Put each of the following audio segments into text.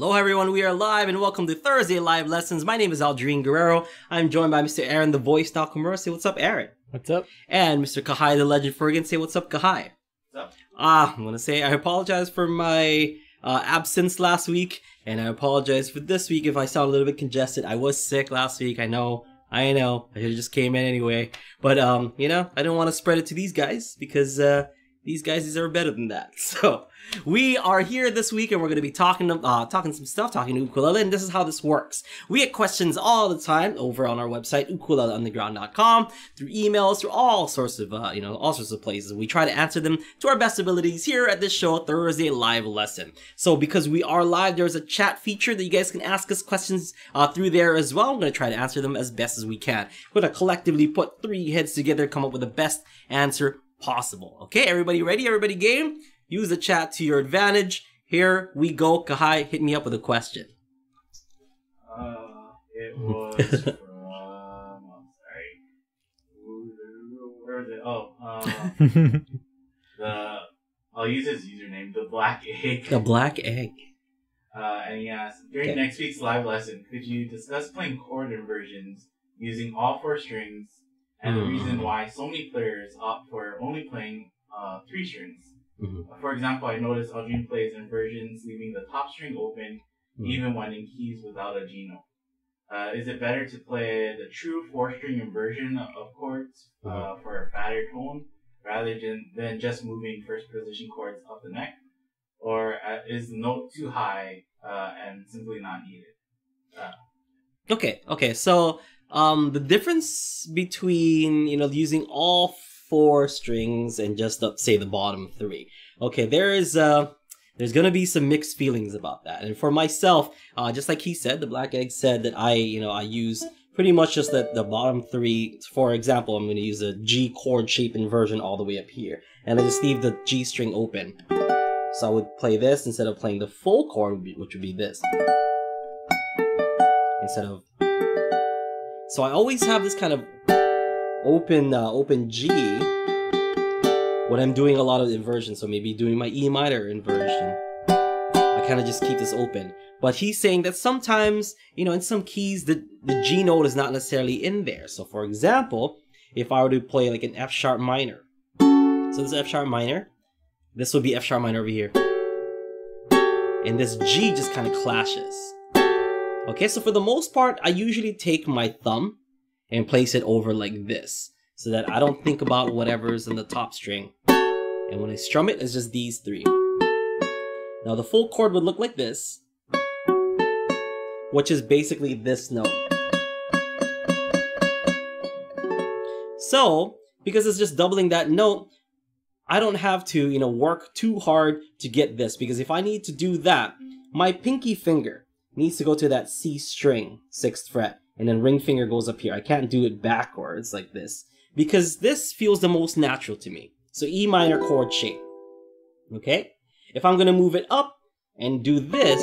Hello, everyone. We are live and welcome to Thursday Live Lessons. My name is Aldrine Guerrero. I'm joined by Mr. Aaron, the voice Nakamura. Say what's up, Aaron. What's up? And Mr. Kahai, the legend Fergan. Say what's up, Kahai. What's up? Ah, I'm gonna say I apologize for my uh, absence last week, and I apologize for this week if I sound a little bit congested. I was sick last week. I know. I know. I just came in anyway. But um, you know, I didn't want to spread it to these guys because uh, these guys deserve better than that. So we are here this week and we're going to be talking uh, talking some stuff, talking to ukulele, and this is how this works. We get questions all the time over on our website, ukuleleunderground.com, through emails, through all sorts of, uh, you know, all sorts of places. We try to answer them to our best abilities here at this show, Thursday Live Lesson. So because we are live, there's a chat feature that you guys can ask us questions uh, through there as well. I'm going to try to answer them as best as we can. We're going to collectively put three heads together, come up with the best answer possible. Okay, everybody ready? Everybody game? Use the chat to your advantage. Here we go. Kahai, hit me up with a question. Uh, it was from. I'm sorry. Where is it? Oh, uh, the. I'll use his username, the Black Egg. The black egg. Uh, and he asked, during Okay. next week's live lesson, could you discuss playing chord inversions using all four strings and the Hmm. reason why so many players opt for only playing uh, three strings? Mhm. For example, I noticed Aldrine plays inversions leaving the top string open Mhm. even when in keys without a G note. Uh, is it better to play the true four string inversion of chords uh, for a fatter tone rather than, than just moving first position chords up the neck? Or uh, is the note too high uh, and simply not needed? Okay, okay. So, um, the difference between you know using all four strings and just say the bottom three. Okay, there is uh, there's gonna be some mixed feelings about that. And for myself, uh, just like he said, the black egg said that I you know I use pretty much just that the bottom three. For example, I'm gonna use a G chord shape inversion all the way up here, and I just leave the G string open. So I would play this instead of playing the full chord, which would be this instead of so I always have this kind of open uh, open G when I'm doing a lot of inversion. So maybe doing my E minor inversion. I kind of just keep this open. But he's saying that sometimes, you know, in some keys, the, the G note is not necessarily in there. So for example, if I were to play like an F sharp minor. So this is F sharp minor. This would be F sharp minor over here. And this G just kind of clashes. Okay, so for the most part, I usually take my thumb and place it over like this so that I don't think about whatever's in the top string. And when I strum it, it's just these three. Now the full chord would look like this, which is basically this note. So, because it's just doubling that note, I don't have to, you know, work too hard to get this because if I need to do that, my pinky finger needs to go to that C string, sixth fret, and then ring finger goes up here. I can't do it backwards like this because this feels the most natural to me. So E minor chord shape. Okay? If I'm gonna move it up and do this,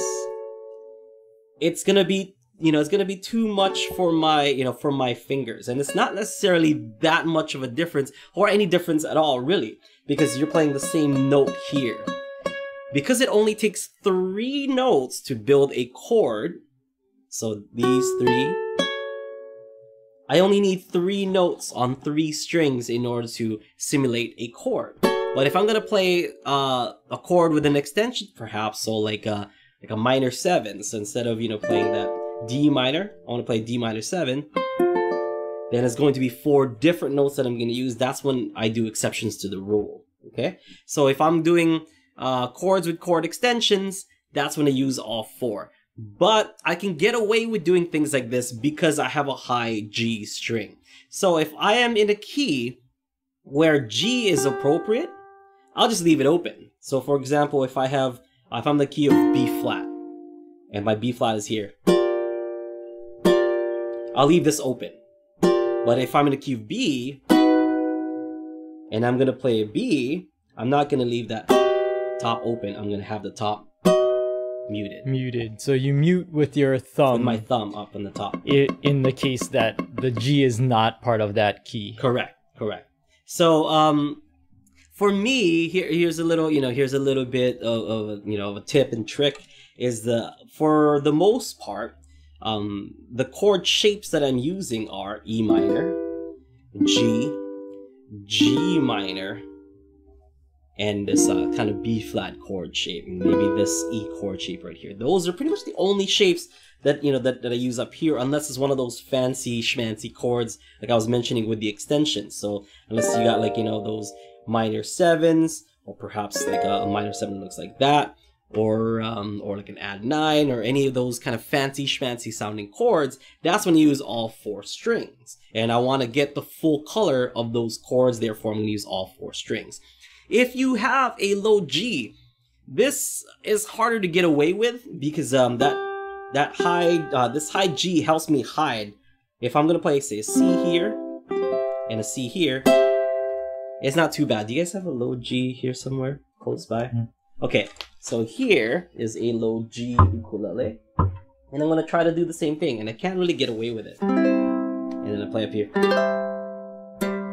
it's gonna be, you know, it's gonna be too much for my, you know, for my fingers. And it's not necessarily that much of a difference or any difference at all, really, because you're playing the same note here. Because it only takes three notes to build a chord, so these three, I only need three notes on three strings in order to simulate a chord. But if I'm gonna play uh, a chord with an extension, perhaps, so like a like a minor seven, so instead of you know playing that D minor, I want to play D minor seven. Then it's going to be four different notes that I'm going to use. That's when I do exceptions to the rule. Okay, so if I'm doing uh, chords with chord extensions, that's when I use all four. But I can get away with doing things like this because I have a high G string. So if I am in a key where G is appropriate, I'll just leave it open. So for example, if I have, if I'm the key of B flat, and my B flat is here, I'll leave this open. But if I'm in the key of B, and I'm gonna play a B, I'm not gonna leave that top open. I'm gonna have the top muted. Muted. So you mute with your thumb With my thumb up on the top. i- in the case that the G is not part of that key. Correct, correct. So, um, for me, here here's a little, you know, here's a little bit of, of you know of a tip and trick is the for the most part, um, the chord shapes that I'm using are E minor, G, G minor, and this uh, kind of B flat chord shape, and maybe this E chord shape right here. Those are pretty much the only shapes that you know that, that I use up here, unless it's one of those fancy schmancy chords like I was mentioning with the extensions. So unless you got like you know those minor sevens, or perhaps like a, a minor seven looks like that, or um, or like an add nine, or any of those kind of fancy schmancy sounding chords, that's when you use all four strings. And I want to get the full color of those chords, therefore I'm going to use all four strings. If you have a low G, this is harder to get away with because um, that that high uh, this high G helps me hide. If I'm gonna play say a C here and a C here, it's not too bad. Do you guys have a low G here somewhere close by? Mm. Okay, so here is a low G ukulele, and I'm gonna try to do the same thing, and I can't really get away with it. And then I play up here.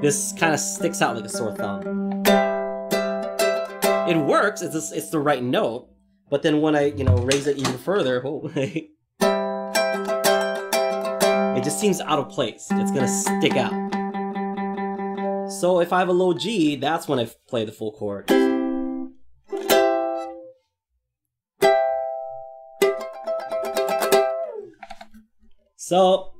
This kind of sticks out like a sore thumb it works. It's just, it's the right note. But then when I you know raise it even further, oh, it just seems out of place. It's gonna stick out. So if I have a low G, that's when I play the full chord. So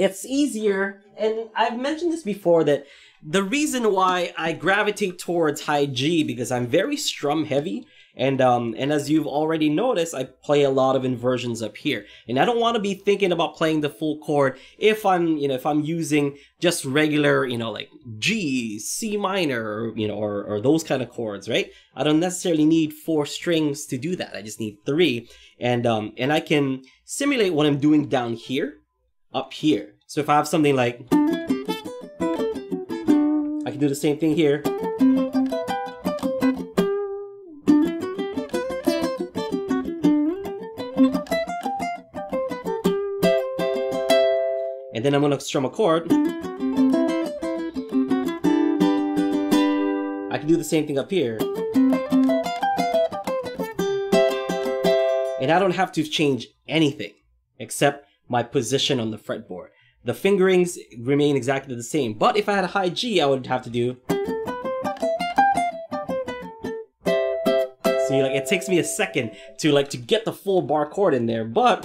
it's easier, and I've mentioned this before that the reason why I gravitate towards high G because I'm very strum heavy. And um and as you've already noticed I play a lot of inversions up here. And I don't want to be thinking about playing the full chord if I'm you know if I'm using just regular you know like G C minor or you know or, or those kind of chords right? I don't necessarily need four strings to do that. I just need three. And um and I can simulate what I'm doing down here up here so if I have something like I can do the same thing here. And then I'm gonna strum a chord. I can do the same thing up here. And I don't have to change anything except my position on the fretboard. The fingerings remain exactly the same, but if I had a high G, I would have to do... See, like, it takes me a second to, like, to get the full bar chord in there, but...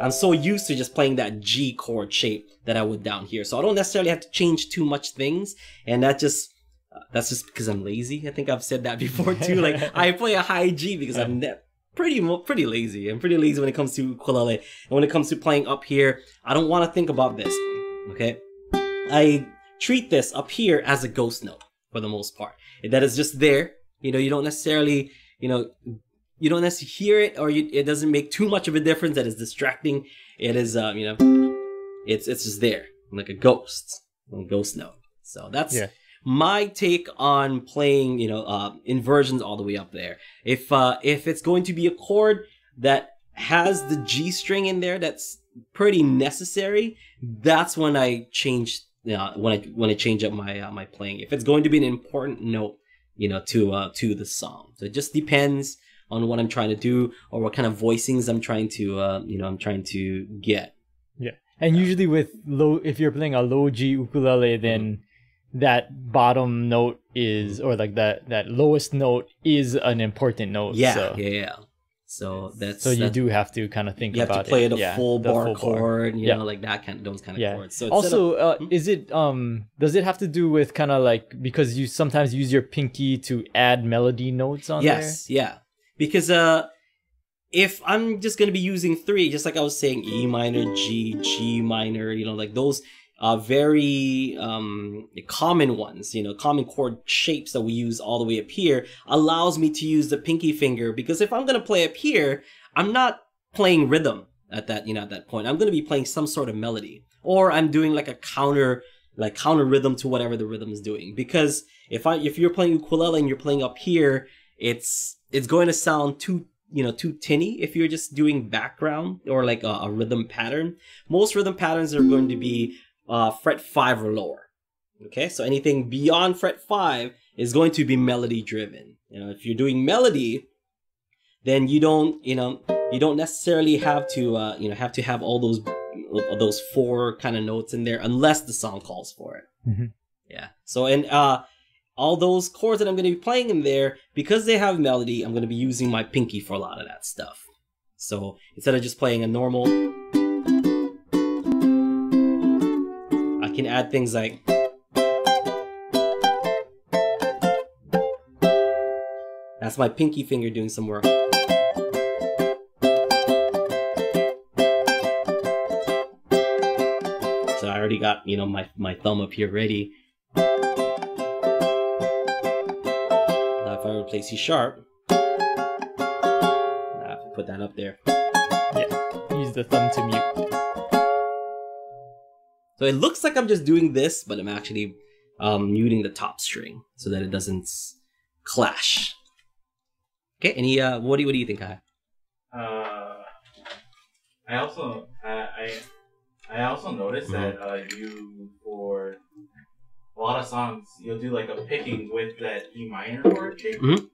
I'm so used to just playing that G chord shape that I would down here, so I don't necessarily have to change too much things, and that just... Uh, that's just because I'm lazy. I think I've said that before too. Like I play a high G because I'm ne- pretty pretty lazy. I'm pretty lazy when it comes to ukulele. And when it comes to playing up here, I don't want to think about this. Okay? I treat this up here as a ghost note for the most part. That is just there. You know, you don't necessarily, you know, you don't necessarily hear it or you, it doesn't make too much of a difference that is distracting. It is, um, you know, it's it's just there like a ghost, a ghost note. So that's Yeah. My take on playing, you know, uh, inversions all the way up there. If uh, if it's going to be a chord that has the G string in there, that's pretty necessary. That's when I change, know, when I when I change up my uh, my playing. If it's going to be an important note, you know, to uh, to the song. So it just depends on what I'm trying to do or what kind of voicings I'm trying to, uh, you know, I'm trying to get. Yeah. And usually with low, if you're playing a low G ukulele, then that bottom note is, or like that that lowest note is an important note. Yeah, So, yeah, yeah. So that's so you do have to kind of think about it. you have about to play it. the Yeah, full the bar full chord, you Yeah. know, like that kind of those kind of Yeah. chords. So instead of- Also, uh, Hmm? is it um does it have to do with kind of like because you sometimes use your pinky to add melody notes on there? yes, yeah, because uh, if I'm just gonna be using three, just like I was saying, E minor, G, G minor, you know, like those uh very um common ones, you know, common chord shapes that we use all the way up here allows me to use the pinky finger because if I'm gonna play up here, I'm not playing rhythm at that, you know, at that point. I'm gonna be playing some sort of melody, or I'm doing like a counter, like counter rhythm to whatever the rhythm is doing. Because if I, if you're playing ukulele and you're playing up here, it's it's going to sound too, you know, too tinny if you're just doing background or like a, a rhythm pattern. Most rhythm patterns are going to be uh, fret five or lower. Okay, so anything beyond fret five is going to be melody driven. You know, if you're doing melody, then you don't, you know, you don't necessarily have to, uh, you know, have to have all those those four kind of notes in there unless the song calls for it. Mhm. Yeah. So and uh, all those chords that I'm going to be playing in there because they have melody, I'm going to be using my pinky for a lot of that stuff. So instead of just playing a normal, can add things like. That's my pinky finger doing some work. So I already got, you know, my, my thumb up here ready. Now if I were to play C sharp, put that up there. Yeah, Use the thumb to mute. So it looks like I'm just doing this, but I'm actually um, muting the top string so that it doesn't clash. Okay, any uh, what do you, what do you think, Kai? Uh, I also I I, I also noticed that uh, you for a lot of songs you'll do like a picking with that E minor chord shape, Mhm.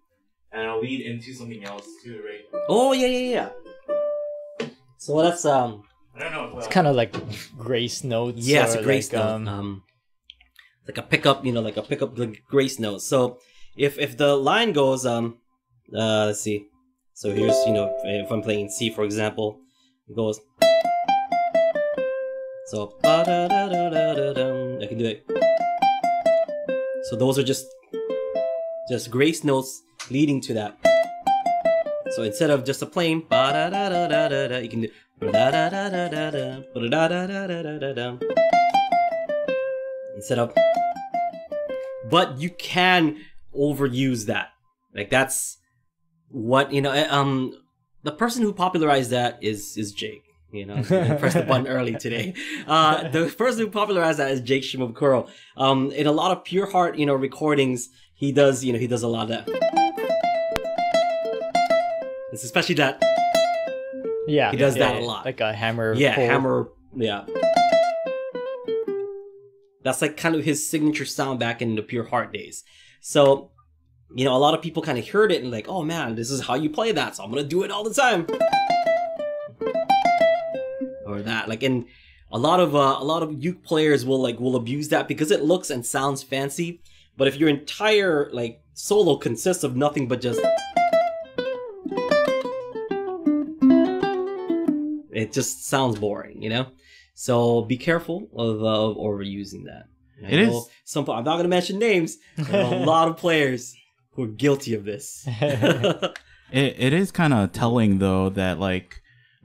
and it'll lead into something else too, right? Oh yeah, yeah, yeah. So that's um, I don't know. If, It's kind of like grace notes. yeah, it's a grace like, note. um, Um, like a pickup, you know, like a pickup like grace note. So if if the line goes um, uh, let's see. So here's you know if, if I'm playing C for example, it goes. So. I can do it. So those are just just grace notes leading to that. So instead of just a plain ba-da-da-da-da-da-da, you can do ba-da-da-da-da-da, ba-da-da-da-da-da-da. Instead of but you can overuse that. Like that's what you know. eh, Um, the person who popularized that is is Jake. You know, I pressed the button early today. Uh, the person who popularized that is Jake Shimabukuro. Um, in a lot of Pure Heart, you know, recordings, he does, you know, he does a lot of that. It's especially that, yeah, he does yeah, that a lot. Like a hammer. yeah, pull. hammer, yeah. That's like kind of his signature sound back in the Pure Heart days. So, you know, a lot of people kind of heard it and like, oh man, this is how you play that, so I'm gonna do it all the time. Or that, like, and a lot of uh, a lot of uke players will like will abuse that because it looks and sounds fancy. But if your entire like solo consists of nothing but just it just sounds boring, you know. So be careful of, of overusing that. I It is- some. I'm not gonna mention names. A lot of players who are guilty of this. It, it is kind of telling though that like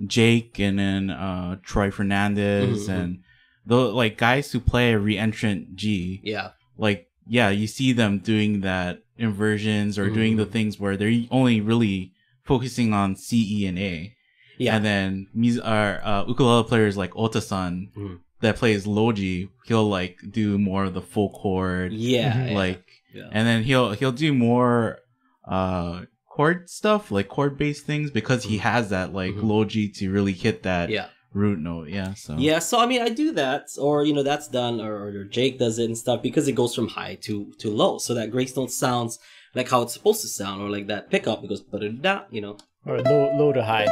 Jake and then uh, Troy Fernandez Mhm. and the like guys who play a reentrant G, yeah, like yeah, you see them doing that inversions or doing the Mhm. things where they're only really focusing on C, E, and A. yeah, And then mus- uh, uh, ukulele players like Ohta-San Mhm. that plays low G, he'll like do more of the full chord, yeah, Mhm. yeah, like yeah. and then he'll he'll do more uh chord stuff like chord based things because he has that like Mhm. low G to really hit that yeah. root note yeah so Yeah, so I mean, I do that, or you know, that's done, or, or Jake does it and stuff because it goes from high to to low, so that grace note sounds like how it's supposed to sound, or like that pickup it goes da you know, or low, low to high.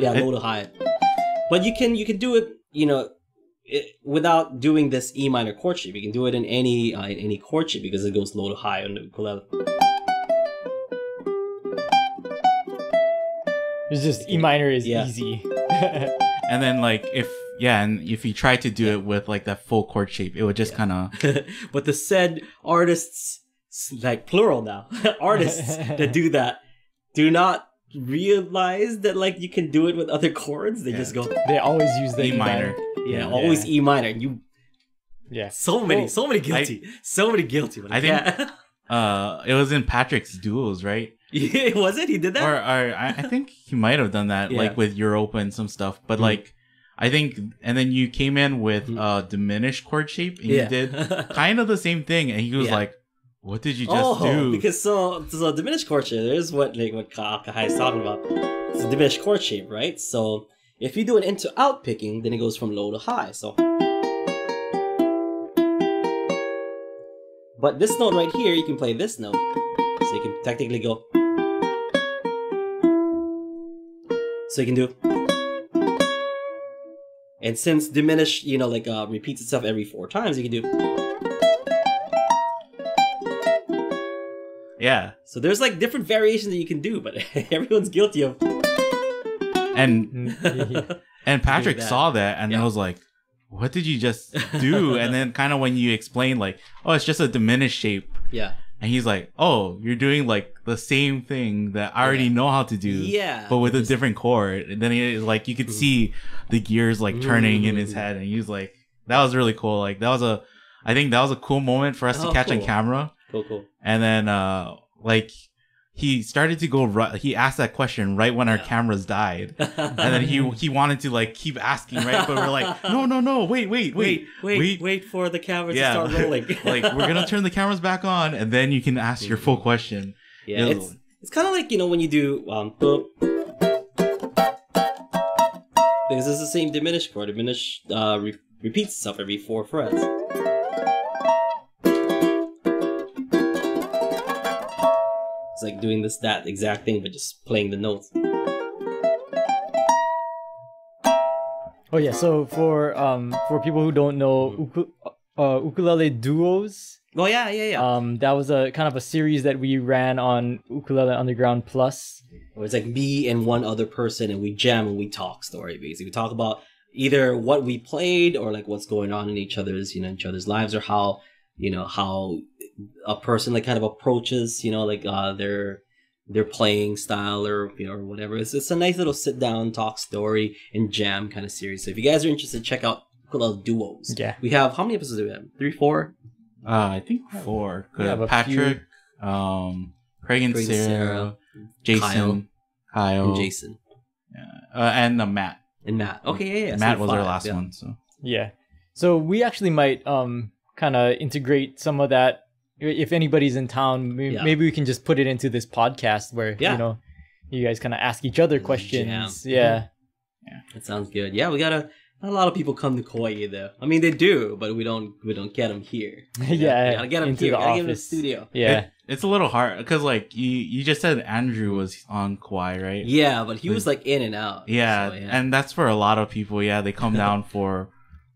Yeah, low to high. But you can you can do it, you know, it, without doing this E minor chord shape. You can do it in any uh, in any chord shape because it goes low to high on the ukulele. It's just E minor is Yeah. easy. and then like if yeah and if you try to do it with like that full chord shape it would just Yeah. kind of but the said artists, like plural now, artists that do that, do not realize that like you can do it with other chords. They Yeah. just go, they always use the E minor yeah, Yeah. always E minor. You Yeah. so many, Well, so many guilty, so many guilty. But I think- uh it was in patrick's duels right yeah, was it? He did that. or, or I, I think he might have done that Yeah. like with europa and some stuff but Mhm. like i think and then you came in with Mhm. uh diminished chord shape and yeah, you did kind of the same thing and he was Yeah. like what did you just oh, do because so so diminished chord shape. There's what like what Ka- Kahai is talking about. It's a diminished chord shape, right? So if you do an into out picking, then it goes from low to high. So But this note right here, you can play this note. So you can technically go. So you can do. And since diminish, you know, like uh, repeats itself every four times, you can do. Yeah, So there's like different variations that you can do, but everyone's guilty of. and and Patrick that. saw that and Yeah. was like, "What did you just do?" and then kind of when you explain like, "Oh, it's just a diminished shape," Yeah. and he's like, "Oh, you're doing like the same thing that I already Yeah. know how to do." Yeah. But with a different chord, and then he like you could Mhm. see the gears like turning in his head, and he was like, "That was really cool." Like that was a, I think that was a cool moment for us to Oh, catch on camera. Cool, cool. And then uh like he started to go right. He asked that question right when our Yeah. cameras died, and then he he wanted to like keep asking right, but we're like, no, no, no, wait, wait, wait, wait, wait, wait. wait for the camera Yeah. to start rolling. like we're gonna turn the cameras back on, and then you can ask your full question. Yeah, Yeah. it's it's kind of like you know when you do um boop, because it's the same diminished chord. Diminished uh re- repeats itself every four frets. It's like doing this that exact thing, but just playing the notes. Oh yeah, so for um for people who don't know uku- uh, ukulele duos, Oh yeah, yeah, yeah. um that was a kind of a series that we ran on Ukulele Underground Plus. Or it's like me and one other person, and we jam and we talk story. Basically, we talk about either what we played or like what's going on in each other's, you know, each other's lives, or how you know how a person like kind of approaches, you know, like uh their their playing style or you know or whatever. It's it's a nice little sit down talk story and jam kind of series. So if you guys are interested, check out Ukulele Duos. Yeah. We have how many episodes do we have? Three, four. Uh, I think four. We have a Patrick, um, Craig and Craig Sarah, Sarah, Jason, Kyle, and Jason uh, and uh, Matt. and Matt. Okay, yeah, yeah. so Matt was our last yeah. one. So Yeah. So we actually might um kind of integrate some of that if anybody's in town, maybe, Yeah. maybe we can just put it into this podcast where Yeah. you know you guys kind of ask each other questions. Yeah. Yeah. That sounds good. Yeah, we gotta. Not a lot of people come to Kauai though. I mean, they do, but we don't. We don't get them here. Yeah, we gotta get them into here. the We gotta get 'em in the office. studio. Yeah. It- it's a little hard because like you you just said Andrew was on Kauai, right? Yeah, but he was like in and out. Yeah, so, and that's for a lot of people. Yeah, they come down for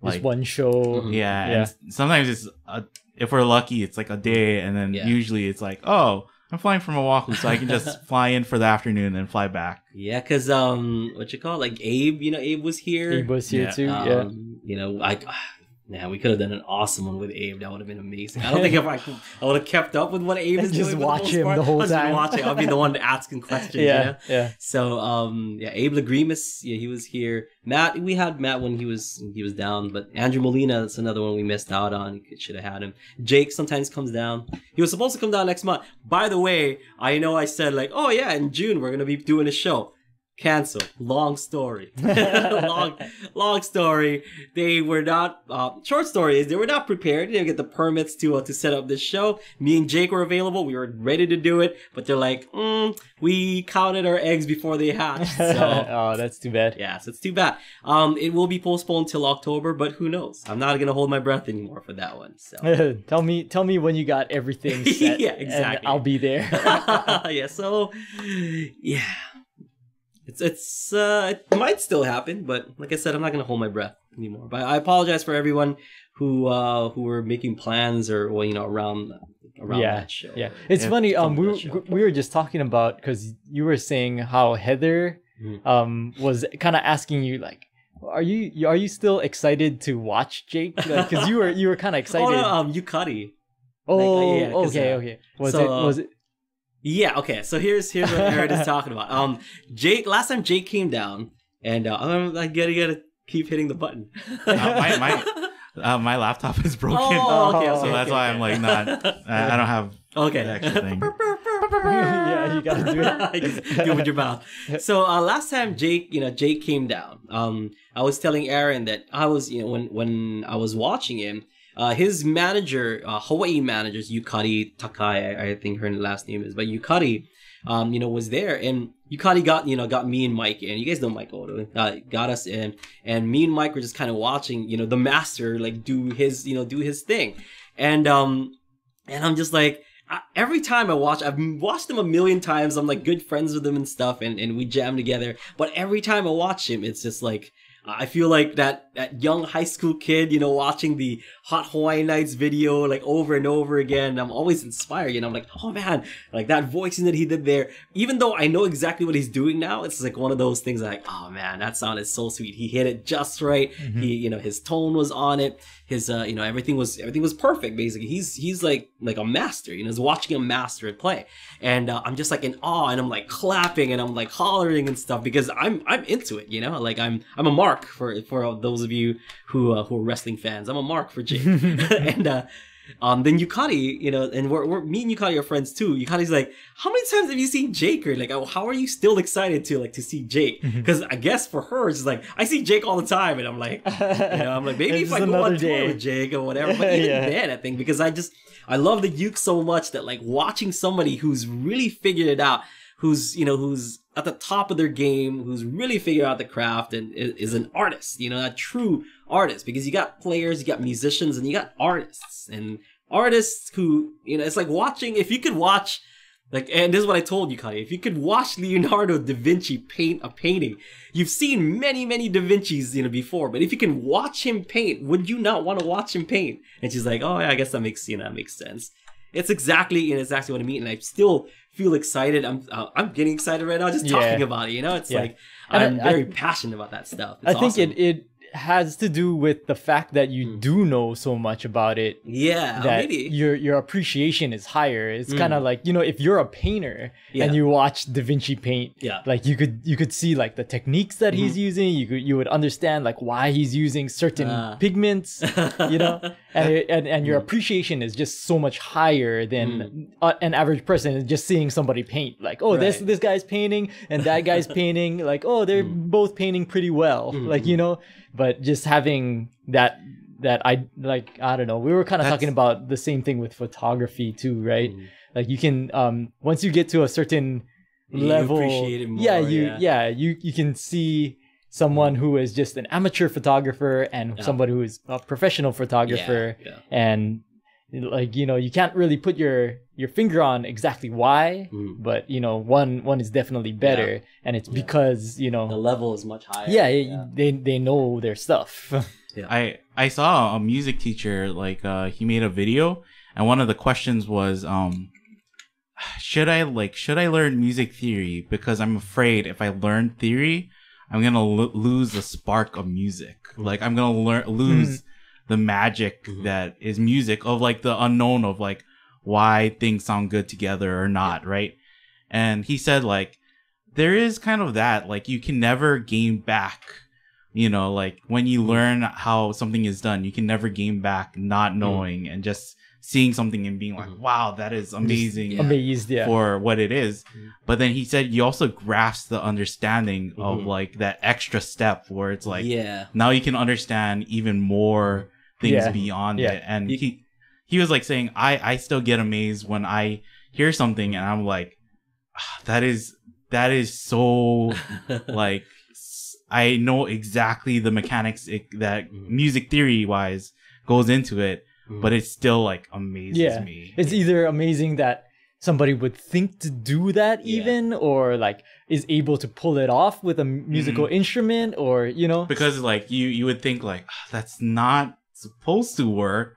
Just like one show. Mhm. yeah, Yeah. and sometimes it's a, if we're lucky, it's like a day, and then Yeah. usually it's like oh. I'm flying from Oahu, so I can just fly in for the afternoon and fly back. yeah, cause um, what you call it? like Abe? You know, Abe was here. Abe was here Yeah. too. um, yeah. You know, I. Man, we could have done an awesome one with Abe. That would have been amazing. I don't think if I could, I would have kept up with what Abe is Just doing. the watch him part. the whole just time. Watch it. I'll be the one asking questions. Yeah. You know? Yeah. So um yeah, Abe Lagrimas, yeah, he was here. Matt, we had Matt when he was he was down, but Andrew Molina, that's another one we missed out on. Should have had him. Jake sometimes comes down. He was supposed to come down next month. By the way, I know I said like, oh yeah, in June we're gonna be doing a show. Cancel. Long story. long, long story. They were not. Uh, short story is they were not prepared. They didn't get the permits to uh, to set up this show. Me and Jake were available. We were ready to do it, but they're like, mm, we counted our eggs before they hatched. So oh, that's too bad. yeah, so it's too bad. Um, it will be postponed till October, but who knows? I'm not gonna hold my breath anymore for that one. So. tell me, tell me when you got everything set. Yeah, exactly. I'll be there. yeah, so yeah. It's it's uh it might still happen, but like I said, I'm not gonna hold my breath anymore. But I apologize for everyone who uh who were making plans or well, you know, around around Yeah, that show. yeah, it's Yeah, funny. Um, we were, we were just talking about because you were saying how Heather, Mhm. um, was kind of asking you like, are you are you still excited to watch Jake? Because you were you were kind of excited. Oh no, um Yukari. Oh, like, yeah, okay, uh, okay. Was so, it uh, was it? Yeah, okay. So here's here's what Aaron is talking about. Um, Jake. Last time Jake came down, and uh, I'm like, gotta gotta keep hitting the button. Uh, my- my- Uh, my laptop is broken, Oh, okay, okay, so that's okay, why okay. I'm like not. I, I don't have Okay. the extra thing. yeah, you gotta do it. Do it with your mouth. So uh, last time Jake, you know, Jake came down. Um, I was telling Aaron that I was, you know, when when I was watching him, uh, his manager, uh, Hawaii managers, Yukari Takai, I, think her last name is, but Yukari, um, you know, was there, and Yukari got, you know, got me and Mike, and you guys know Mike Odo, uh, got us in, and me and Mike were just kind of watching, you know, the master like do his, you know, do his thing, and um, and I'm just like. I- Every time I watch, I've watched him a million times. I'm like good friends with him and stuff, and, and we jam together. But every time I watch him, it's just like I feel like that that young high school kid, you know, watching the Hot Hawaiian Nights video like over and over again. I'm always inspired, you know. I'm like, oh man, like that voicing that he did there. Even though I know exactly what he's doing now, it's like one of those things. Like, oh man, that sounded so sweet. He hit it just right. Mm-hmm. He, you know, his tone was on it. His, uh, you know, everything was everything was perfect. Basically, he's he's like like a master. You know, he's watching a master at play, and uh, I'm just like in awe, and I'm like clapping, and I'm like hollering and stuff because I'm I'm into it. You know, like I'm I'm a mark for for those of you who uh, who are wrestling fans. I'm a mark for Jake, and uh, um, then Yukari, you know, and we're, we're me and Yukari are friends too. Yukari's like, how many times have you seen Jake? Or like, oh, how are you still excited to like to see Jake? Because I guess for her, it's like I see Jake all the time, and I'm like, you know, I'm like maybe if I go on another tour day. with Jake or whatever. But even Yeah. then, I think because I just I love the uke so much that like watching somebody who's really figured it out, who's you know who's at the top of their game, who's really figured out the craft and is, an artist, you know, a true artist. Because you got players, you got musicians, and you got artists and artists who you know it's like watching. If you could watch. Like, and this is what I told you, Kanye. If you could watch Leonardo da Vinci paint a painting, you've seen many, many da Vinci's, you know, before. But if you can watch him paint, would you not want to watch him paint? And she's like, oh, yeah, I guess that makes, you know, that makes sense. It's exactly, exactly what I mean. And I still feel excited. I'm, uh, I'm getting excited right now just Yeah. talking about it. You know, it's Yeah. like And I'm I- I- very passionate about that stuff. I think awesome. it it has to do with the fact that you Mm. do know so much about it yeah, that maybe. your your appreciation is higher. It's Mm. kind of like you know if you're a painter Yeah. and you watch Da Vinci paint, Yeah. like you could you could see like the techniques that he's using. You could you would understand like why he's using certain Mm-hmm. Ah. pigments, you know, and and and Mm. your appreciation is just so much higher than uh, an average person is just seeing somebody paint. Like oh this Right. this guy's painting and that guy's painting. Like oh they're Mm. both painting pretty well. Like you know, but just having that that I like I don't know. We were kind of talking about the same thing with photography too, right? Mm. Like you can um once you get to a certain You level, appreciate it yeah, you yeah. yeah. you you can see someone who is just an amateur photographer and Yeah. somebody who is a professional photographer, Yeah, and like you know you can't really put your your finger on exactly why, Mm. but you know one one is definitely better, and it's Yeah. because you know The level is much higher. yeah, it- they they know their stuff. I I saw a music teacher like uh he made a video and one of the questions was um should I like should I learn music theory because I'm afraid if I learn theory I'm going to lo- lose the spark of music. Mm-hmm. Like I'm going to learn lose mm-hmm. the magic Mhm. that is music of like the unknown of like why things sound good together or not, right? And he said like there is kind of that like you can never gain back you know like when you learn how something is done you can never gain back not mm-hmm. knowing and just seeing something and being like Mhm. wow that is amazing Yeah. Amazed, yeah. for what it is Mhm. but then he said you also grasp the understanding of Mhm. like that extra step where it's like yeah. now you can understand even more things Yeah. beyond Yeah. it and You- he he was like saying i i still get amazed when i hear something and i'm like "Ah, that is that is so like I know exactly the mechanics it, that Mhm. music theory wise goes into it, Mhm. but it still like amazes Yeah. me. It's either amazing that somebody would think to do that Yeah. even or like is able to pull it off with a musical Mm-hmm. instrument or you know because like you you would think like "Ah, that's not supposed to work,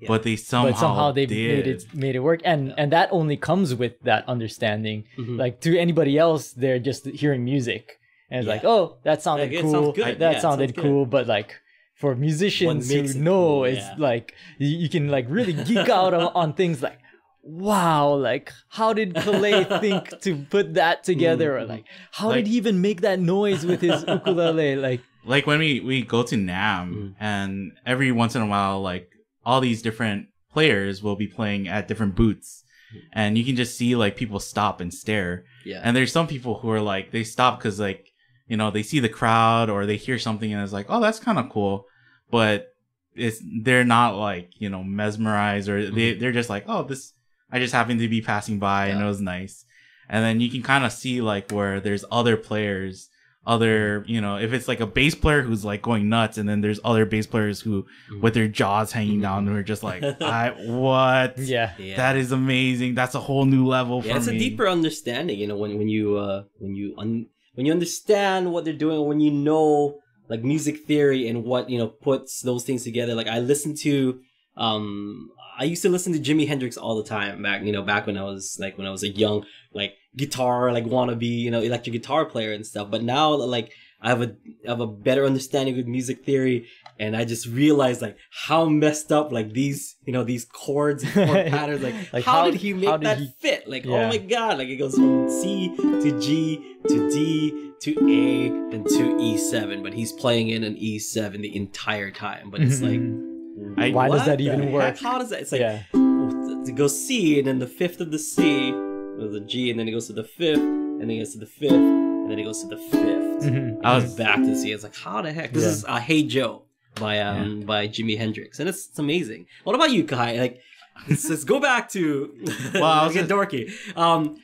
Yeah. but they somehow but somehow they did. made it made it work and Yeah. and that only comes with that understanding Mhm. like to anybody else they're just hearing music and it's Yeah. like oh that sounded Like, cool sounds good. that Yeah, sounded sounds good. cool but like for musicians who it know cool, it's yeah. like you, you can like really geek out on, on things like wow like how did Kalei think to put that together or Mhm. like how Like- did he even make that noise with his ukulele like like when we we go to NAMM Mm. and every once in a while like all these different players will be playing at different booths Mm. and you can just see like people stop and stare yeah. and there's some people who are like they stop because like you know they see the crowd or they hear something and it's like oh that's kind of cool. But it's they're not like you know mesmerized or they, they're just like oh this i just happened to be passing by and Mm-hmm. It was nice. And then you can kind of see like where there's other players other you know if it's like a bass player who's like going nuts and then there's other bass players who with their jaws hanging down who are just like i what? Yeah. Yeah. that is amazing. That's a whole new level for yeah, it's me. a deeper understanding, you know, when when you uh when you un- when you understand what they're doing, when you know like music theory and what you know puts those things together. Like I listen to, um, I used to listen to Jimi Hendrix all the time back, you know, back when I was like when I was a young like guitar like wannabe, you know, electric guitar player and stuff. But now like I have a I have a better understanding with music theory, and I just realized like how messed up like these you know these chords and chord patterns like, Like, how, how- did he make did that he- fit? Like oh my god, like it goes from C to G to D to A then to E7, but he's playing in an E7 the entire time. But it's like mm-hmm. I- Why does that the even heck? work? How does that? It's like yeah. it goes C and then the fifth of the C a G and then it goes to the fifth and then it goes to the fifth and then it goes to the 5th Mhm. I was- back to see. It's like how the heck? This Yeah. is uh, Hey Joe by um by Jimi Hendrix, and it's, it's amazing. What about you, Kai? Like, let's, let's go back to Well, I was get dorky. Um,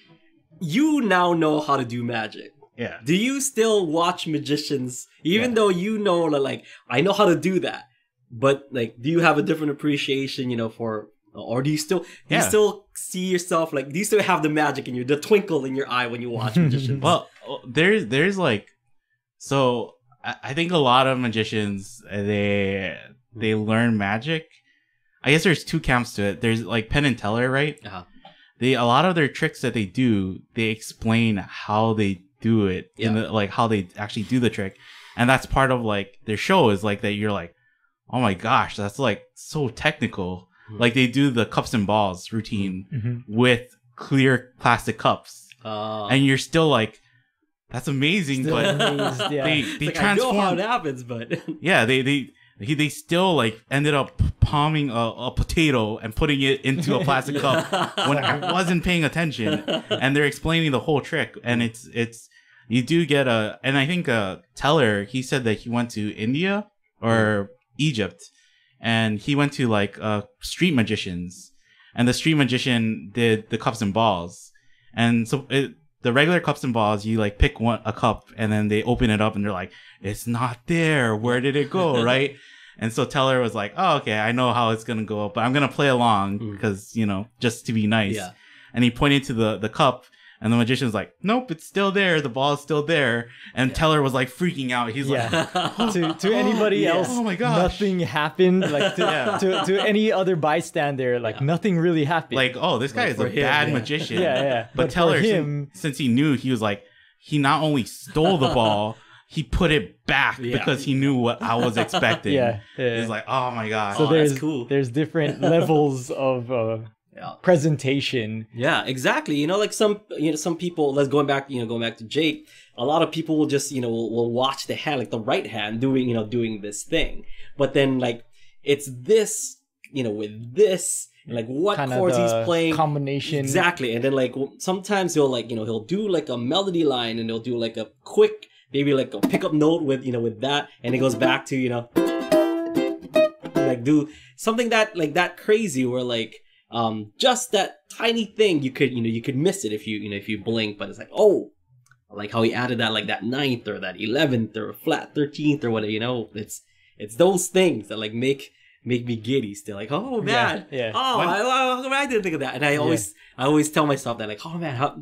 you now know how to do magic. yeah Do you still watch magicians, even Yeah. though you know that like I know how to do that? But like, do you have a different appreciation, you know, for or do you still do you Yeah. still see yourself like do you still have the magic in you, the twinkle in your eye when you watch magicians? well there's there's like so I, I think a lot of magicians uh, they they learn magic. I guess there's two camps to it. There's like penn and teller right? Uh-huh. they a lot of their tricks that they do they explain how they do it in the, like how they actually do the trick. And that's part of like their show is like that you're like oh my gosh that's like so technical. Mhm. like they do the cups and balls routine Mhm. with clear plastic cups. Uh, and you're still like that's amazing Still but amazed, yeah. they they like, I know how it happens, but yeah they they he, they still like ended up palming a, a potato and putting it into a plastic cup when I wasn't paying attention. And they're explaining the whole trick and it's it's you do get a and I think uh Teller he said that he went to India or Egypt and he went to like uh street magicians. And the street magician did the cups and balls. And so it, the regular cups and balls you like pick one a cup and then they open it up and they're like it's not there where did it go right and so Teller was like oh okay I know how it's gonna go but I'm gonna play along Mm. because you know just to be nice yeah. and he pointed to the the cup and the magician's like nope it's still there the ball is still there and Yeah. teller was like freaking out he's like to to anybody Yeah. else, Oh my gosh. nothing happened. Like to, Yeah. to, to any other bystander, like Yeah. nothing really happened. like oh this guy Like is a him, bad yeah. magician yeah, yeah. but, for teller him, since he knew he was like he not only stole the ball he put it back Yeah. because he knew what i was expecting yeah, yeah. He's like, oh my god. so Oh, that's there's cool. there's different levels of uh, yeah. Presentation. Yeah, exactly. You know, like some you know some people. Let's going back. You know, going back to Jake. A lot of people will just you know will, will watch the hand, like the right hand, doing you know doing this thing. But then like it's this you know with this and, like what Kind chords of he's playing combination. exactly. And then like sometimes he'll like you know he'll do like a melody line and he'll do like a quick maybe like a pickup note with you know with that, and it goes mm-hmm. back to you know like do something that like that crazy where like um just that tiny thing you could you know you could miss it if you you know if you blink but it's like oh like how he added that like that ninth or that 11th or flat 13th or whatever you know it's it's those things that like make make me giddy still like oh man Yeah, yeah. oh I, I, I didn't think of that and i always i always tell myself that like oh man how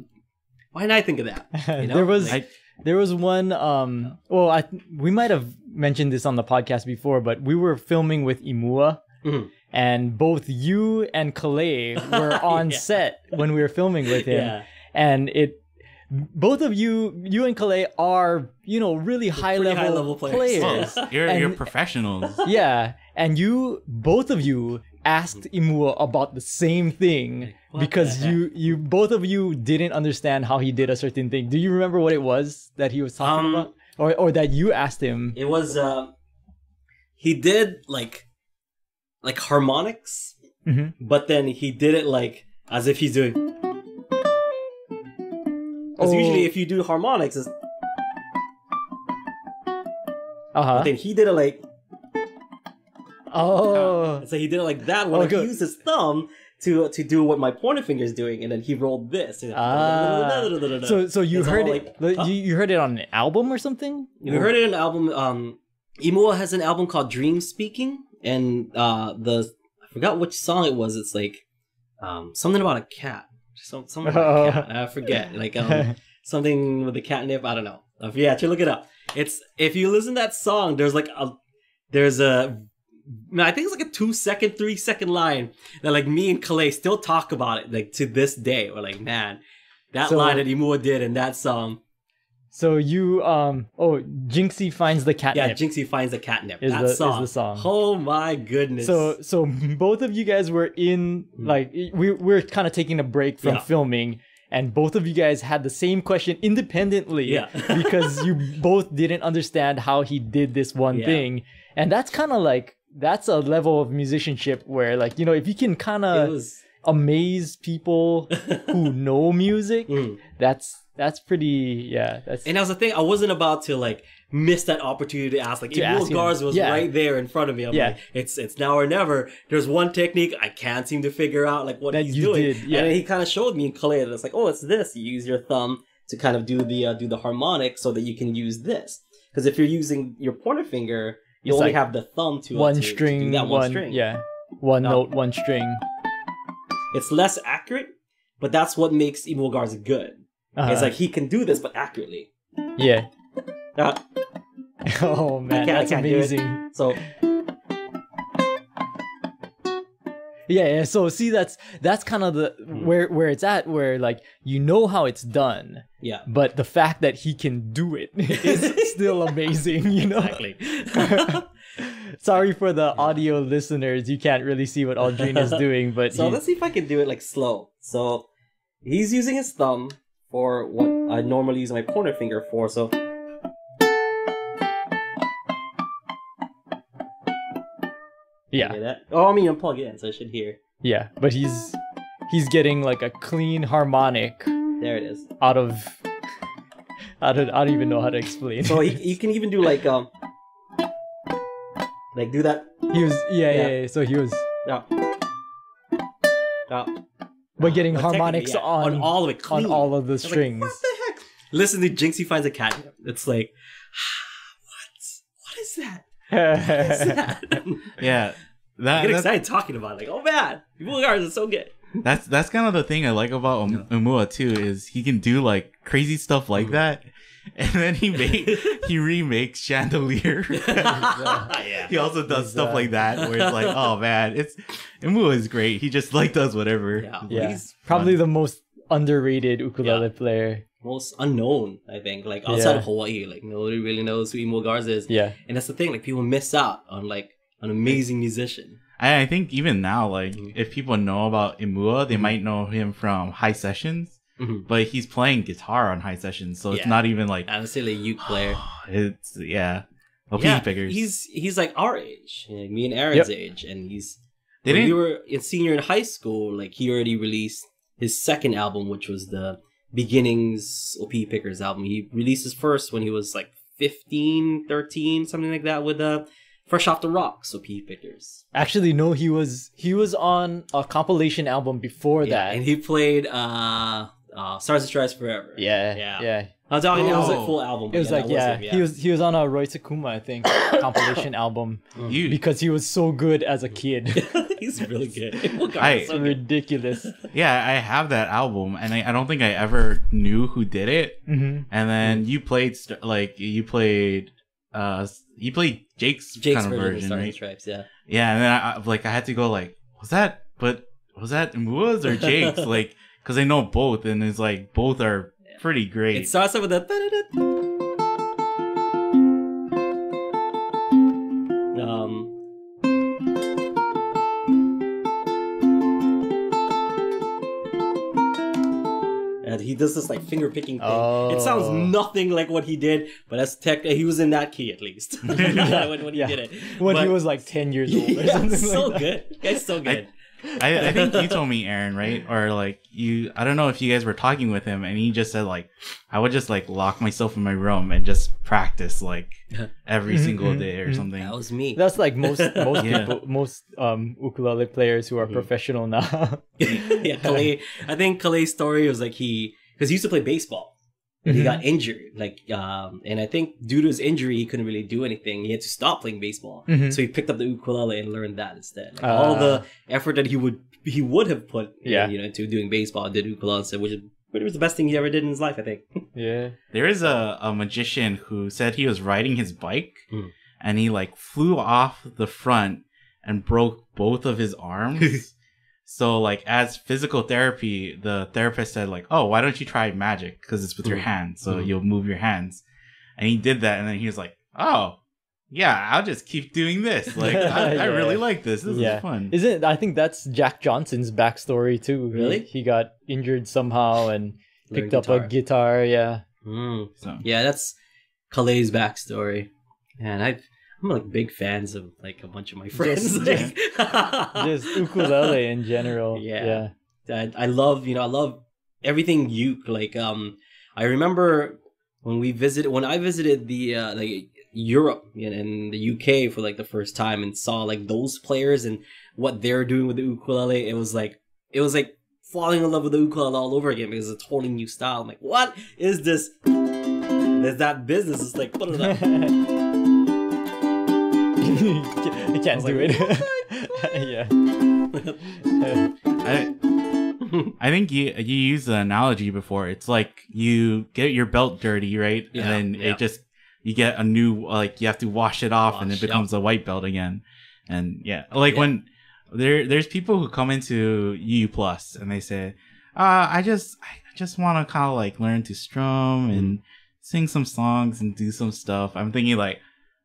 why didn't i think of that you know? there was I- there was one um well I we might have mentioned this on the podcast before, but we were filming with Imua Mhm. And both you and Kalei were on Yeah. set when we were filming with him. yeah And it both of you you and Kalei are, you know, really high level, high-level players. players. Well, you're, And- you're professionals. yeah. And you both of you asked Imua about the same thing What because you you both of you didn't understand how he did a certain thing. Do you remember what it was that he was talking Um, about? Or or that you asked him? It was uh he did like like harmonics, Mhm. but then he did it like as if he's doing. Because Oh. usually, if you do harmonics, it's, Uh-huh. then he did it like Oh. so he did it like that. When Oh, like, he used his thumb, to to do what my pointer finger is doing, and then he rolled this. Ah. So so you It's heard like- it huh? you, you heard it on an album or something? We heard it in an album. Um, Imua has an album called Dream Speaking, and uh, the I forgot which song it was. It's like um, something about a cat. Some, something about a cat. I forget. Like um, something with the catnip. I don't know. Uh, yeah, to look it up. It's if you listen to that song, there's like a there's a I think it's like a two second, three second line that like me and Kalei still talk about it like to this day. We're like, man, that So- line that Imua did in that song. So you um oh Jinxie finds the catnip. Yeah, Jinxie finds the catnip. Is that the- is song. the song. Oh my goodness. So so both of you guys were in like we we're kind of taking a break from Hmm. Yeah. filming and both of you guys had the same question independently Yeah. because you both didn't understand how he did this one Yeah. thing. And that's kind of like that's a level of musicianship where like you know if you can kind of amaze people who know music, Mm. that's that's pretty yeah, that's And that was the thing. I wasn't about to like miss that opportunity to ask. Like, To Imua ask. Garza was Yeah. right there in front of me. I'm Yeah. like, it's it's now or never. There's one technique I can't seem to figure out like what That he's you doing. did, yeah. And he kind of showed me in Kalei that it's like, oh, it's this. You use your thumb to kind of do the uh, do the harmonic so that you can use this. Because if you're using your pointer finger, you It's only like have the thumb to uh, one to- to do string, that one, one string. yeah, one No. note, one string. It's less accurate, but that's what makes Imua Garza good. Uh-huh. It's like he can do this, but accurately. yeah. Uh, Oh man, that's can't do it. amazing. so Yeah, yeah. So see, that's that's kind of the Mm. where where it's at, where like you know how it's done, yeah, but the fact that he can do it is still amazing. You know. exactly. Sorry for the audio listeners, you can't really see what Aldrine is doing, but So he- let's see if I can do it like slow. So he's using his thumb for what I normally use my pointer finger for. So yeah? Oh, I mean, I'm plugged in, so I should hear. yeah. But he's he's getting like a clean harmonic There it is. out of. I don't, I don't even know how to explain. So it. he, you can even do like um, like do that. he was yeah, yeah Yeah. yeah so he was Yeah. Yeah. But getting But harmonics yeah, on on all of it, on all of the I was like, strings. what the heck? Listen to Jinxie finds a cat. It's like, what? What is that? What is that? Yeah, I get excited talking about it. Like, oh man, people guards are so good. that's that's kind of the thing I like about um, Imua too is he can do like crazy stuff like that, and then he make he remakes Chandelier. yeah. he also does He's, stuff uh, like that where it's like, oh man, it's Imua is great. He just like does whatever. Yeah. yeah, He's probably fun. the most underrated ukulele player. most unknown, I think. Like outside Yeah. of Hawaii, like nobody really knows who Imua Garza is. Yeah, And that's the thing, like people miss out on like an amazing musician. I, I think even now, like Mhm. if people know about Imua, they Mhm. might know him from HI Sessions, Mhm. but he's playing guitar on HI Sessions, so it's not even like And it's still a uke player. it's yeah. OP yeah, figures. he's he's like our age, like me and Aaron's age, and he's they when didn't. we were in senior in high school, like he already released his second album, which was the Beginnings Opihi Pickers album. He released his first when he was like 15, 13, something like that, with uh, Fresh Off the Rocks Opihi Pickers. actually, no, he was he was on a compilation album before Yeah, that. and he played uh, uh, Stars and Stripes Forever. yeah, Yeah. yeah, I'm talking it was Oh. like full album. It was yeah, like that yeah, him, he was he was on a Roy Sakuma I think compilation album you, because he was so good as a kid. He's really good. What guy I- so good. Ridiculous. yeah, I have that album, and I, I don't think I ever knew who did it. hmm And then you played like you played, uh, you played Jake's, Jake's kind of version of version, Stars and right? Stripes, yeah. Yeah, and then I, I- like I had to go like, was that? But was that Mua's or Jake's? like, because they know both, and it's like both are pretty great. It starts off with the. Um. And he does this like finger picking thing. It sounds Oh. nothing like what he did, but that's tech. He was in that key at least when, when he Yeah. did it. When he was like ten years old or yeah, something so like that. good. Guy's so good. I, I think you told me Aaron, right? Or like you I don't know if you guys were talking with him and he just said like I would just like lock myself in my room and just practice like every Mhm, single mhm, day or mhm. something. That was me. That's like most most Yeah. people, most um ukulele players who are professional now. yeah, Kalei. I think Kalei's story was like he because he used to play baseball. He Mhm. got injured, like, um, and I think due to his injury, he couldn't really do anything. He had to stop playing baseball, Mhm. so he picked up the ukulele and learned that instead. Like, all Ah. the effort that he would he would have put, Yeah. you know, into doing baseball, did ukulele instead, which is which was the best thing he ever did in his life, I think. yeah. There is a, a magician who said he was riding his bike Hmm. and he like flew off the front and broke both of his arms. So like as physical therapy, the therapist said like, "Oh, why don't you try magic because it's with your Mhm. hands, so Mhm. you'll move your hands." And he did that and then he was like, "Oh, yeah, I'll just keep doing this. Like I, I really like this. This Yeah. is fun." Isn't I think that's Jack Johnson's backstory too. Really? He, got injured somehow and picked Learned up a guitar. Yeah. Mm. so Yeah, that's Kalei's backstory, and I. I'm like big fans of like a bunch of my friends. Just- like- Just ukulele in general. Yeah. Yeah. I, I love you know I love everything uke like um I remember when we visited when I visited the uh, like Europe and, and the UK for like the first time and saw like those players and what they're doing with the ukulele it was like it was like falling in love with the ukulele all over again because it's a totally new style I'm like what is this there's that business it's like put it up I can't was do like, it. yeah. I, I think you you used the analogy before. It's like you get your belt dirty, right? Yeah, and then yeah. it just you get a new like you have to wash it off, and it Wash, becomes a white belt again. And yeah, like Yeah. when there there's people who come into U plus and they say, uh, I just I just want to kind of like learn to strum and sing some songs and do some stuff. I'm thinking like,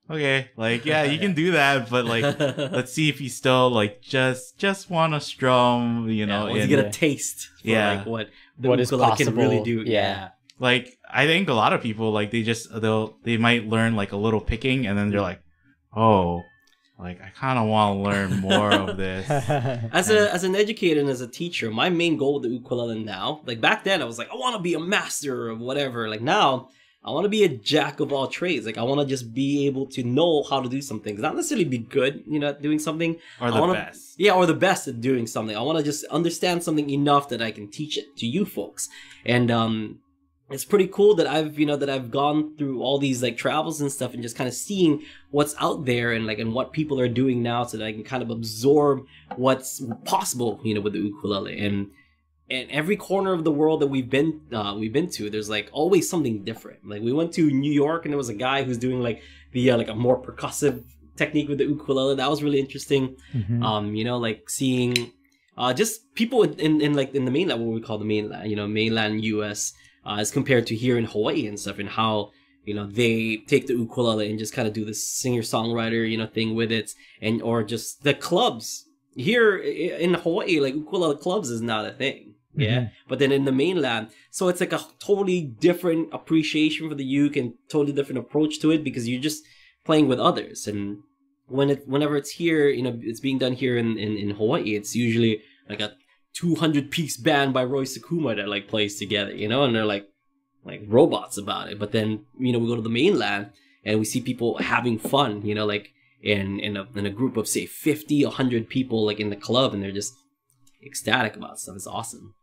okay, like yeah, you can do that, but like let's see if you still like just just want to strum, you know, yeah, once and- you get a taste for Yeah. like what the What is ukulele can really possible. do Yeah. like I think a lot of people like they just they'll they might learn like a little picking and then they're like, oh, like I kind of want to learn more of this. As a as an educator and as a teacher, my main goal with the ukulele now, like back then, I was like, I want to be a master of whatever. Like now, I want to be a jack of all trades. Like I want to just be able to know how to do some things, not necessarily be good, you know, at doing something. or the wanna- best. Yeah, or the best at doing something. I want to just understand something enough that I can teach it to you folks. And um it's pretty cool that I've, you know, that I've gone through all these like travels and stuff and just kind of seeing what's out there and like and what people are doing now so that I can kind of absorb what's possible, you know, with the ukulele. And and every corner of the world that we've been uh, we've been to, there's like always something different. Like we went to New York and there was a guy who's doing like the uh, like a more percussive technique with the ukulele. That was really interesting Mhm. um you know like seeing uh just people in, in, in like in the mainland what we call the mainland you know mainland us uh, as compared to here in hawaii and stuff and how you know they take the ukulele and just kind of do this singer songwriter you know thing with it and or just the clubs here in hawaii like ukulele clubs is not a thing yeah Mhm. but then in the mainland so it's like a totally different appreciation for the uke and totally different approach to it because you're just playing with others. And when it whenever it's here you know it's being done here in in, in hawaii it's usually like a 200 piece band by roy sakuma that like plays together you know and they're like like robots about it. But then you know we go to the mainland and we see people having fun you know like in in a, in a group of say 50 100 people like in the club and they're just ecstatic about stuff. It's awesome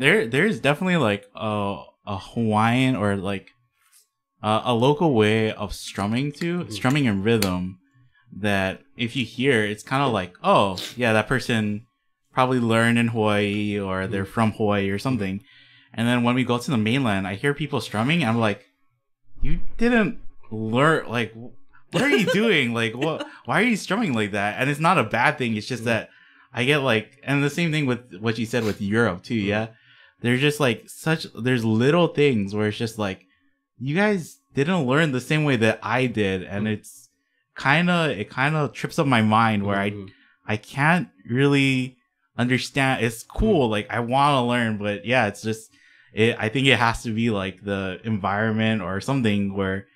There there's definitely like a a Hawaiian or like a, a local way of strumming to Mhm. strumming in rhythm that if you hear it's kind of like oh yeah that person probably learned in Hawaii or they're from Hawaii or something. And then when we go to the mainland I hear people strumming and I'm like you didn't learn like what are you doing? Like what why are you strumming like that? And it's not a bad thing it's just Mhm. that I get like and the same thing with what you said with Europe too yeah there's just like such there's little things where it's just like you guys didn't learn the same way that I did and Mhm. it's kind of it kind of trips up my mind where I Mhm. I can't really understand it's cool like I want to learn but yeah it's just it I think it has to be like the environment or something where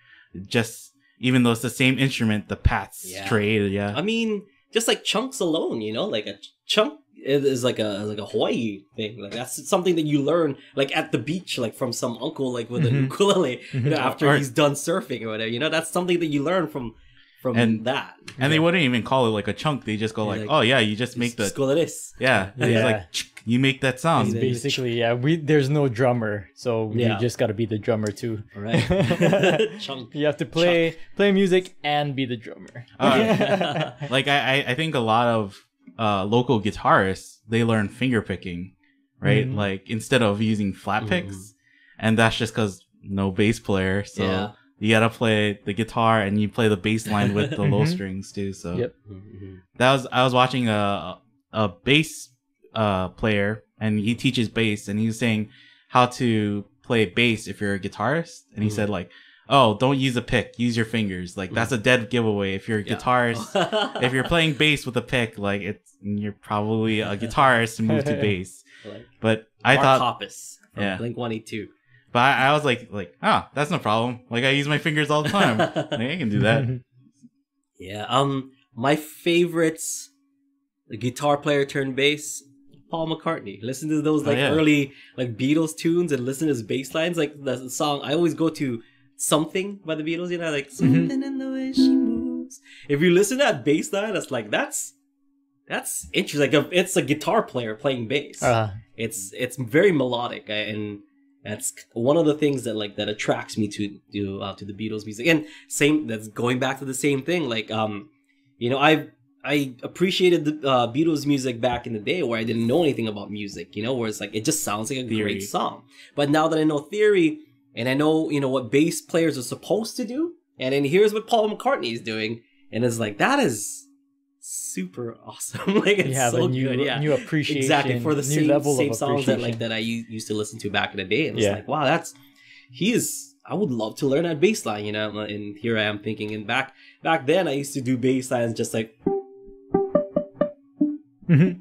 just even though it's the same instrument the pats Yeah. trade yeah I mean, just like chunks alone, you know, like a ch- chunk. It is like a like a Hawaii thing. Like that's something that you learn like at the beach, like from some uncle, like with an Mhm. ukulele, you know, after Or- he's done surfing or whatever. You know, that's something that you learn from from And- that. And they wouldn't even call it like a chunk. They just go Yeah, like, like, "Oh yeah, you just make the Just go this. yeah." It's Yeah. like you make that sound. Exactly. basically yeah. We there's no drummer, so Yeah. you just got to be the drummer too. All right. Chunk. You have to play play music and be the drummer. Uh, like I, I I think a lot of uh local guitarists they learn finger picking, right? Mhm. Like instead of using flat picks, and that's just because no bass player. So Yeah. you gotta play the guitar and you play the bass line with the low Mhm. strings too. So Yep. Mhm. that was I was watching a a bass uh player and he teaches bass and he was saying how to play bass if you're a guitarist and he Mhm. said like oh don't use a pick use your fingers like that's a dead giveaway if you're a Yeah. guitarist if you're playing bass with a pick like it's you're probably a guitarist and move to bass like, but I Mark thought Hoppus from Yeah. Blink One Eight Two. but I, I was like like oh that's no problem like I use my fingers all the time like, I can do that Yeah. Um, my favorites, the guitar player turned bass, Paul McCartney. Listen to those Oh, like yeah. early like Beatles tunes and listen to his bass lines. Like the song, I always go to something by the Beatles. You know, like Mm-hmm. something in the way she moves. If you listen to that bass line, that's like that's that's interesting. Like a, it's a guitar player playing bass. Uh, It's it's very melodic and. That's one of the things that like that attracts me to to uh, to the Beatles music, and same that's going back to the same thing. Like um, you know, I I appreciated the uh, Beatles music back in the day where I didn't know anything about music. You know, where it's like it just sounds like a Theory. great song. But now that I know theory and I know you know what bass players are supposed to do, and then here's what Paul McCartney is doing, and it's like that is super awesome. like it's you have so a new good. Yeah, new appreciation, exactly for the new same level same of songs that like that I used to listen to back in the day. And it's Yeah. like, wow, that's he is. I would love to learn that bass line, you know. And here I am thinking, and back back then I used to do bass lines just like Mhm.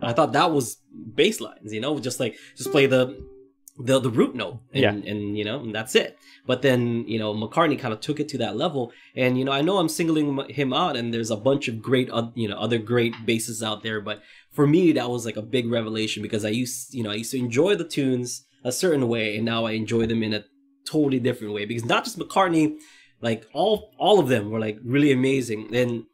I thought that was bass lines, you know, just like just play the the the root note and, Yeah. and you know and that's it. But then you know McCartney kind of took it to that level, and you know I know I'm singling him out, and there's a bunch of great oth- you know other great basses out there, but for me that was like a big revelation because I used you know I used to enjoy the tunes a certain way, and now I enjoy them in a totally different way because not just McCartney, like all all of them were like really amazing, and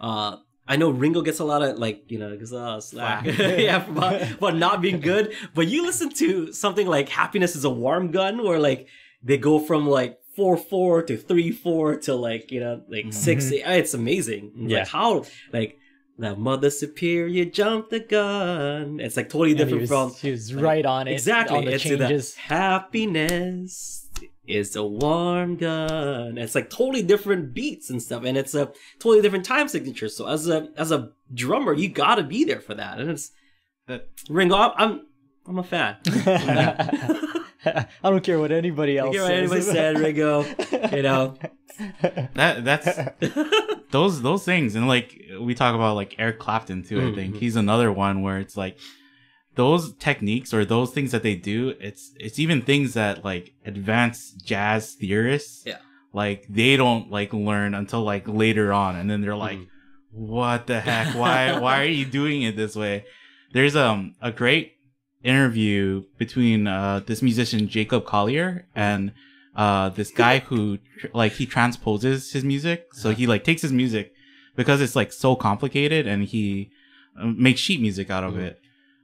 uh I know Ringo gets a lot of like you know lot of slack, yeah, for about, about not being good. But you listen to something like "Happiness Is a Warm Gun," where like they go from like four four to three four to like you know like Mhm. six. It's amazing. Yeah. Like how like the Mother Superior jumped the gun. It's like totally different was, from he was like, right on it. exactly. on the it's changes. happiness is a warm gun. It's like totally different beats and stuff, and it's a totally different time signature. So as a as a drummer, you gotta be there for that. And it's That- Ringo. I'm I'm, I'm a fan. I don't care what anybody I else get what says. anybody said, Ringo. You know. that that's those those things and like we talk about like Eric Clapton too I think Mhm. he's another one where it's like those techniques or those things that they do it's it's even things that like advanced jazz theorists Yeah. like they don't like learn until like later on and then they're like Mhm. what the heck why why are you doing it this way there's um a great interview between uh this musician Jacob Collier and uh this guy who tr- like he transposes his music so he like takes his music because it's like so complicated and he uh, makes sheet music out of Mhm. it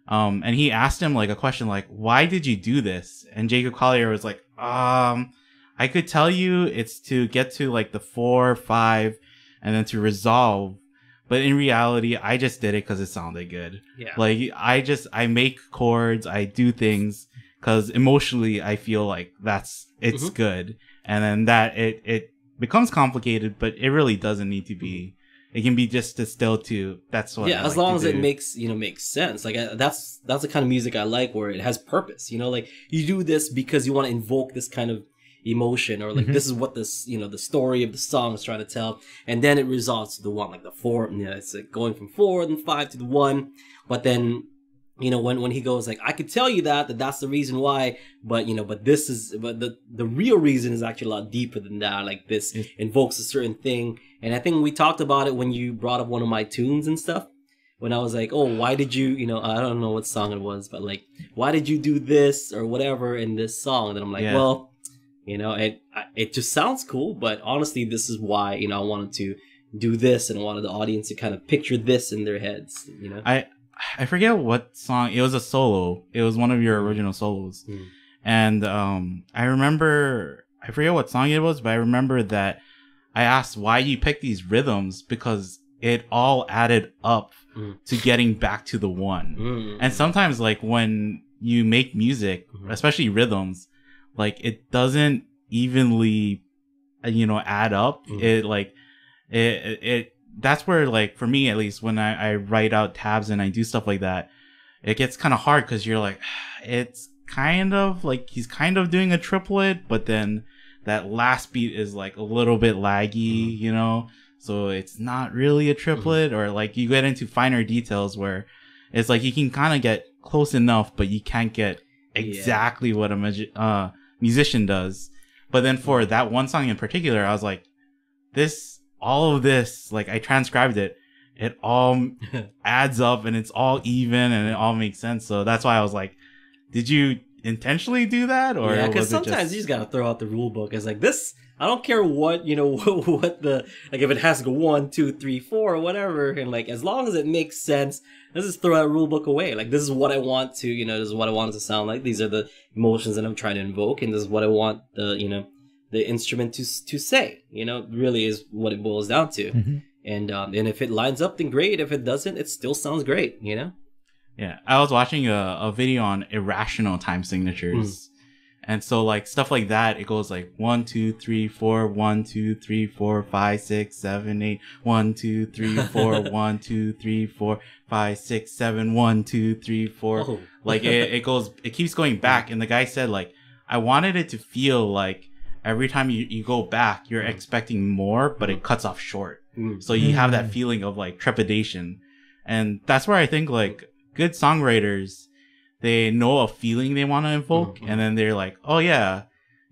um and he asked him like a question like why did you do this and Jacob Collier was like um I could tell you it's to get to like the four five and then to resolve but in reality I just did it because it sounded good Yeah. like I just I make chords, I do things because emotionally I feel like that's it's Mhm. good, and then that it it becomes complicated, but it really doesn't need to be. It can be just distilled to that's what. yeah, I as like long as it makes you know makes sense. Like I, that's that's the kind of music I like where it has purpose. You know, like you do this because you want to invoke this kind of emotion or like Mhm. this is what this you know the story of the song is trying to tell, and then it resolves to the one like the four. You know, it's like going from four and five to the one, but then. You know when when he goes like I could tell you that that that's the reason why, but you know but this is but the the real reason is actually a lot deeper than that. Like this invokes a certain thing, and I think we talked about it when you brought up one of my tunes and stuff when I was like, oh, why did you, you know, I don't know what song it was, but like, why did you do this or whatever in this song? And I'm like, Yeah. well, you know, it it just sounds cool, but honestly, this is why you know I wanted to do this and I wanted the audience to kind of picture this in their heads. You know, I I forget what song. It was a solo. It was one of your original solos, Mm. and um, I remember I forget what song it was, but I remember that I asked why you picked these rhythms because it all added up Mm. to getting back to the one. Mm. And sometimes, like when you make music, Mhm. especially rhythms, like it doesn't evenly, uh, you know, add up. Mhm. It like it it that's where like for me at least when I, I write out tabs and I do stuff like that, it gets kind of hard because you're like, it's kind of like he's kind of doing a triplet, but then that last beat is like a little bit laggy, Mhm. you know. So it's not really a triplet, or like you get into finer details where it's like you can kind of get close enough, but you can't get Yeah. exactly what a magi- uh, musician does. But then for that one song in particular, I was like, this, all of this, like I transcribed it, it all adds up and it's all even and it all makes sense. So that's why I was like, did you intentionally do that? Or yeah, because sometimes just- you just gotta throw out the rule book. It's like this. I don't care what you know what the like if it has to go one, two, three, four, or whatever, and like as long as it makes sense, let's just throw that rule book away. Like this is what I want to, you know, this is what I want it to sound like. These are the emotions that I'm trying to invoke, and this is what I want the you know the instrument to to say. You know, really is what it boils down to. Mhm. And um, and if it lines up, then great. If it doesn't, it still sounds great. You know. Yeah, I was watching a, a video on irrational time signatures. And so like stuff like that, it goes like one, two, three, four, one, two, three, four, five, six, seven, eight, one, two, three, four, one, two, three, four, five, six, seven, one, two, three, four. Oh. Like it, it goes, it keeps going back. And the guy said like, I wanted it to feel like every time you, you go back, you're Mm. expecting more, but it cuts off short. Mm. So you have that Mm. feeling of like trepidation. And that's where I think like good songwriters, they know a feeling they want to invoke Mhm. and then they're like, oh yeah,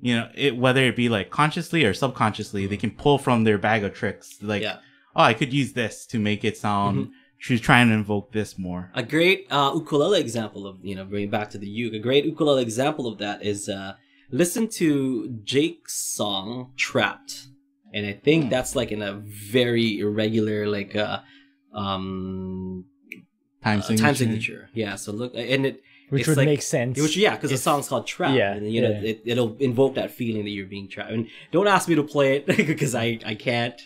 you know, it, whether it be like consciously or subconsciously, they can pull from their bag of tricks. Like, yeah. oh, I could use this to make it sound, Mhm. she's trying to invoke this more. A great uh, ukulele example of you know bringing back to the uke. A great ukulele example of that is uh, listen to Jake's song "Trapped," and I think Hmm. that's like in a very irregular like uh, um Time uh, signature. time signature. Yeah, so look and it Which It's would like- make sense. which yeah because the song's called "Trapped." Yeah, and you know yeah. it, it'll invoke that feeling that you're being trapped. And don't ask me to play it because I I can't.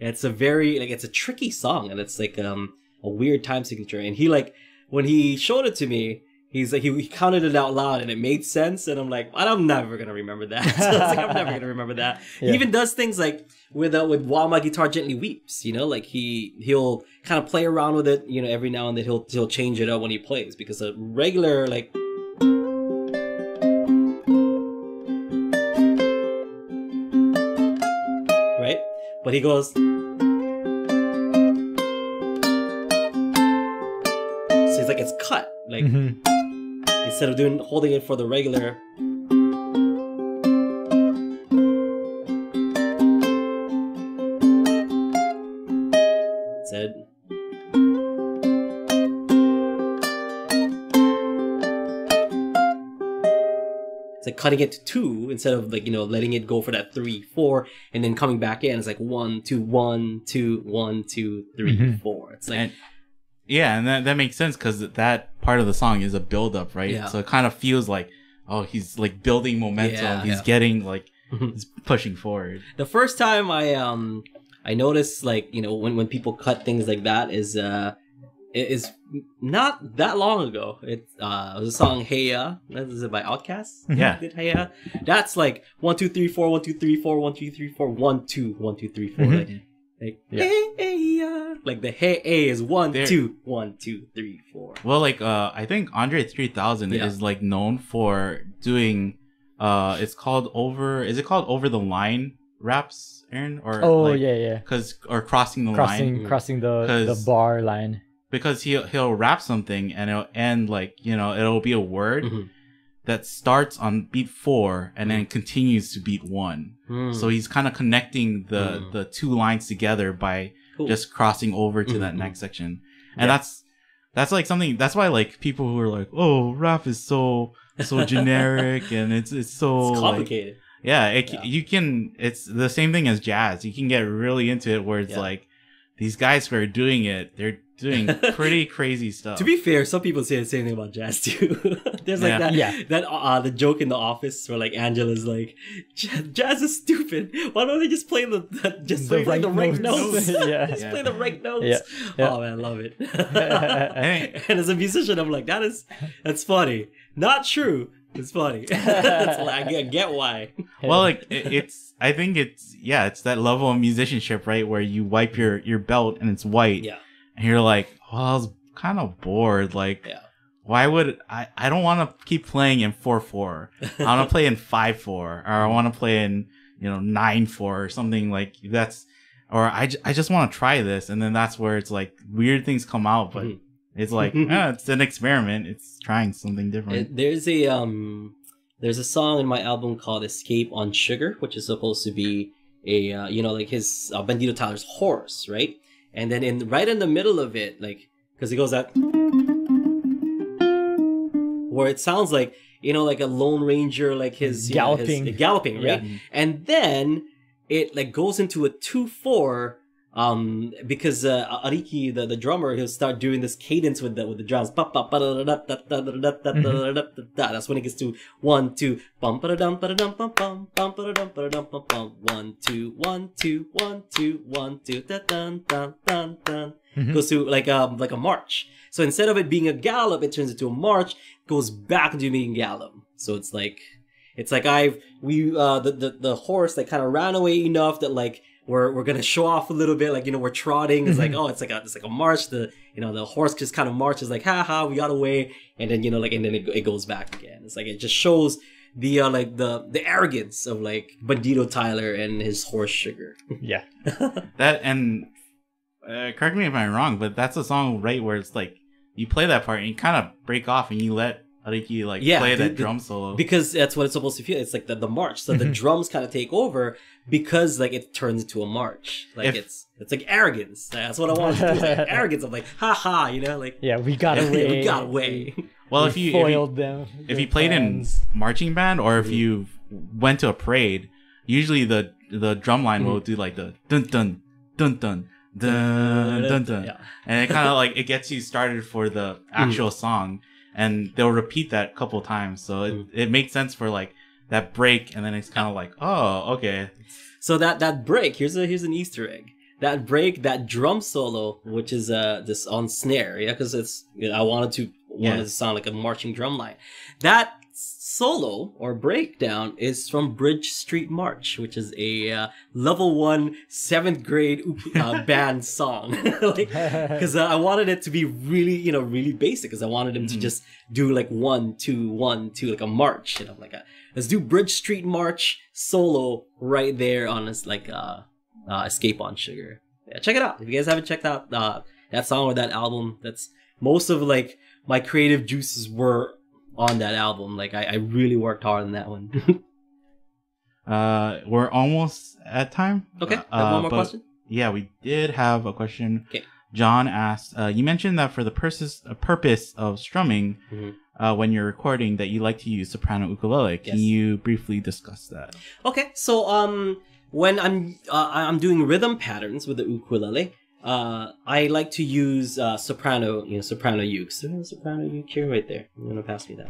It's a very like it's a tricky song and it's like um a weird time signature. And he like when he showed it to me, he's like he, he counted it out loud and it made sense. And I'm like, I'm never gonna remember that. so like, I'm never gonna remember that. Yeah. He even does things like with uh, with while my guitar gently weeps. You know, like he he'll kind of play around with it. You know, every now and then he'll he'll change it up when he plays because a regular like. Right, but he goes. So it's like it's cut, like Mhm. Instead of doing holding it for the regular. Said. It's like cutting it to two instead of like you know letting it go for that three four and then coming back in. It's like one two one two one two three Mhm. four. It's like And yeah, and that, that makes sense because that part of the song is a build up, right? Yeah. So it kind of feels like, oh, he's like building momentum. Yeah, he's yeah. getting like, he's pushing forward. the first time I um I noticed like you know when when people cut things like that is uh it is not that long ago. It uh it was a song Hey Ya. That is it by Outkast. Yeah. Did Hey Ya. That's like one two three four one two three four one two three four one two one two three four. Mhm. Like, like Yeah. hey, hey ya. Like the hey A is one There- two one two three four. Well, like uh, I think Andre 3000 Yeah. is like known for doing uh, it's called over. Is it called over the line raps, Aaron? Or Oh like, yeah, yeah. Cause or crossing the Crossing line crossing the 'Cause- the bar line. because he'll he'll rap something and it'll end like you know it'll be a word Mhm. That starts on beat four and then continues to beat one. Mm. So he's kind of connecting the Mm. the two lines together by Cool. just crossing over to that Mhm. next section. and Yeah. that's that's like something. That's why like people who are like, oh, rap is so so generic and it's it's so It's like, complicated. yeah, it, Yeah. you can. It's the same thing as jazz. You can get really into it where it's Yeah. like these guys who are doing it, they're doing pretty crazy stuff. To be fair, some people say the same thing about jazz too. There's like Yeah. that Yeah. that uh the joke in the office where like Angela's like, jazz is stupid. Why don't they just play the, the just The play, the right right notes." notes? Yeah. just Yeah. play the right notes. Yeah. Yeah. Oh man, I love it. And as a musician, I'm like, that is that's funny. Not true. It's funny. It's like, I get, get why. well, like it, it's. I think it's yeah. It's that level of musicianship, right, where you wipe your your belt and it's white, Yeah. and you're like, well, I was kind of bored. Like, Yeah. why would I? I don't want to keep playing in four four. I want to play in five four, or I want to play in you know nine four or something like that's. Or I, j- I just want to try this, and then that's where it's like weird things come out, but Mhm. It's like eh, it's an experiment. It's trying something different. And there's a um there's a song in my album called Escape on Sugar, which is supposed to be a uh, you know like his uh, Bandito Tyler's horse, right? And then in right in the middle of it, like because it goes that where it sounds like you know like a Lone Ranger, like his you know, his- Galloping. galloping, right? Yeah. And then it like goes into a two four um because uh, Ariki the, the drummer he'll start doing this cadence with the with the drums that's when it gets to one two bum ba dum ba dum bum bum bum ba dum ba dum bum bum one two one two one two one two da dun dun dun dun goes to like um like a march so instead of it being a gallop it turns into a march goes back to being gallop so it's like it's like I've we uh the the, the horse that kind of ran away enough that like we're we're gonna show off a little bit like you know we're trotting. It's like Mhm. oh it's like a it's like a march. The you know the horse just kind of marches like ha ha we got away and then you know like and then it, it goes back again. It's like it just shows the uh, like the the arrogance of like Bandito Tyler and his horse sugar. Yeah. That and uh, correct me if I'm wrong, but that's a song right where it's like you play that part and you kind of break off and you let Ariki like Yeah, play the- that the- drum solo. because that's what it's supposed to feel. It's like the, the march. So the Mhm. drums kind of take over because like it turns into a march. Like If- it's it's like arrogance. That's what I want to do. It's like arrogance of like ha ha, you know, like Yeah, we got away. we got away. well, we if you if you, foiled them. if you played plans. in marching band or if you went to a parade, usually the the drum line will do like the dun dun dun dun dun dun dun, Yeah. and it kind of like it gets you started for the actual song, and they'll repeat that a couple times, so it, Mm. it makes sense for like that break, and then it's kind of like oh okay, So that that break here's a here's an Easter egg. That break, that drum solo, which is uh this on snare, yeah, because it's you know, I wanted to wanted Yeah. to sound like a marching drum line. That solo or breakdown is from Bridge Street March, which is a uh, level one seventh grade uh, band song. like, because uh, I wanted it to be really, you know, really basic. Because I wanted him to Mhm. just do like one, two, one, two, like a march. You know, like a let's do Bridge Street March solo right there on this like uh, uh Escape on Sugar. Yeah, check it out if you guys haven't checked out uh, that song or that album. That's most of like my creative juices were on that album. Like I, I really worked hard on that one. uh, we're almost at time. okay, Uh, one more but- question. Yeah, we did have a question. Okay. John asked, uh, you mentioned that for the purpose, uh, purpose of strumming, Mhm. uh, when you're recording, that you like to use soprano ukulele. Can Yes. you briefly discuss that? Okay, so um, when I'm uh, I'm doing rhythm patterns with the ukulele, uh, I like to use uh, soprano, you know, soprano ukes. There's a soprano uke here, right there. You're gonna pass me that.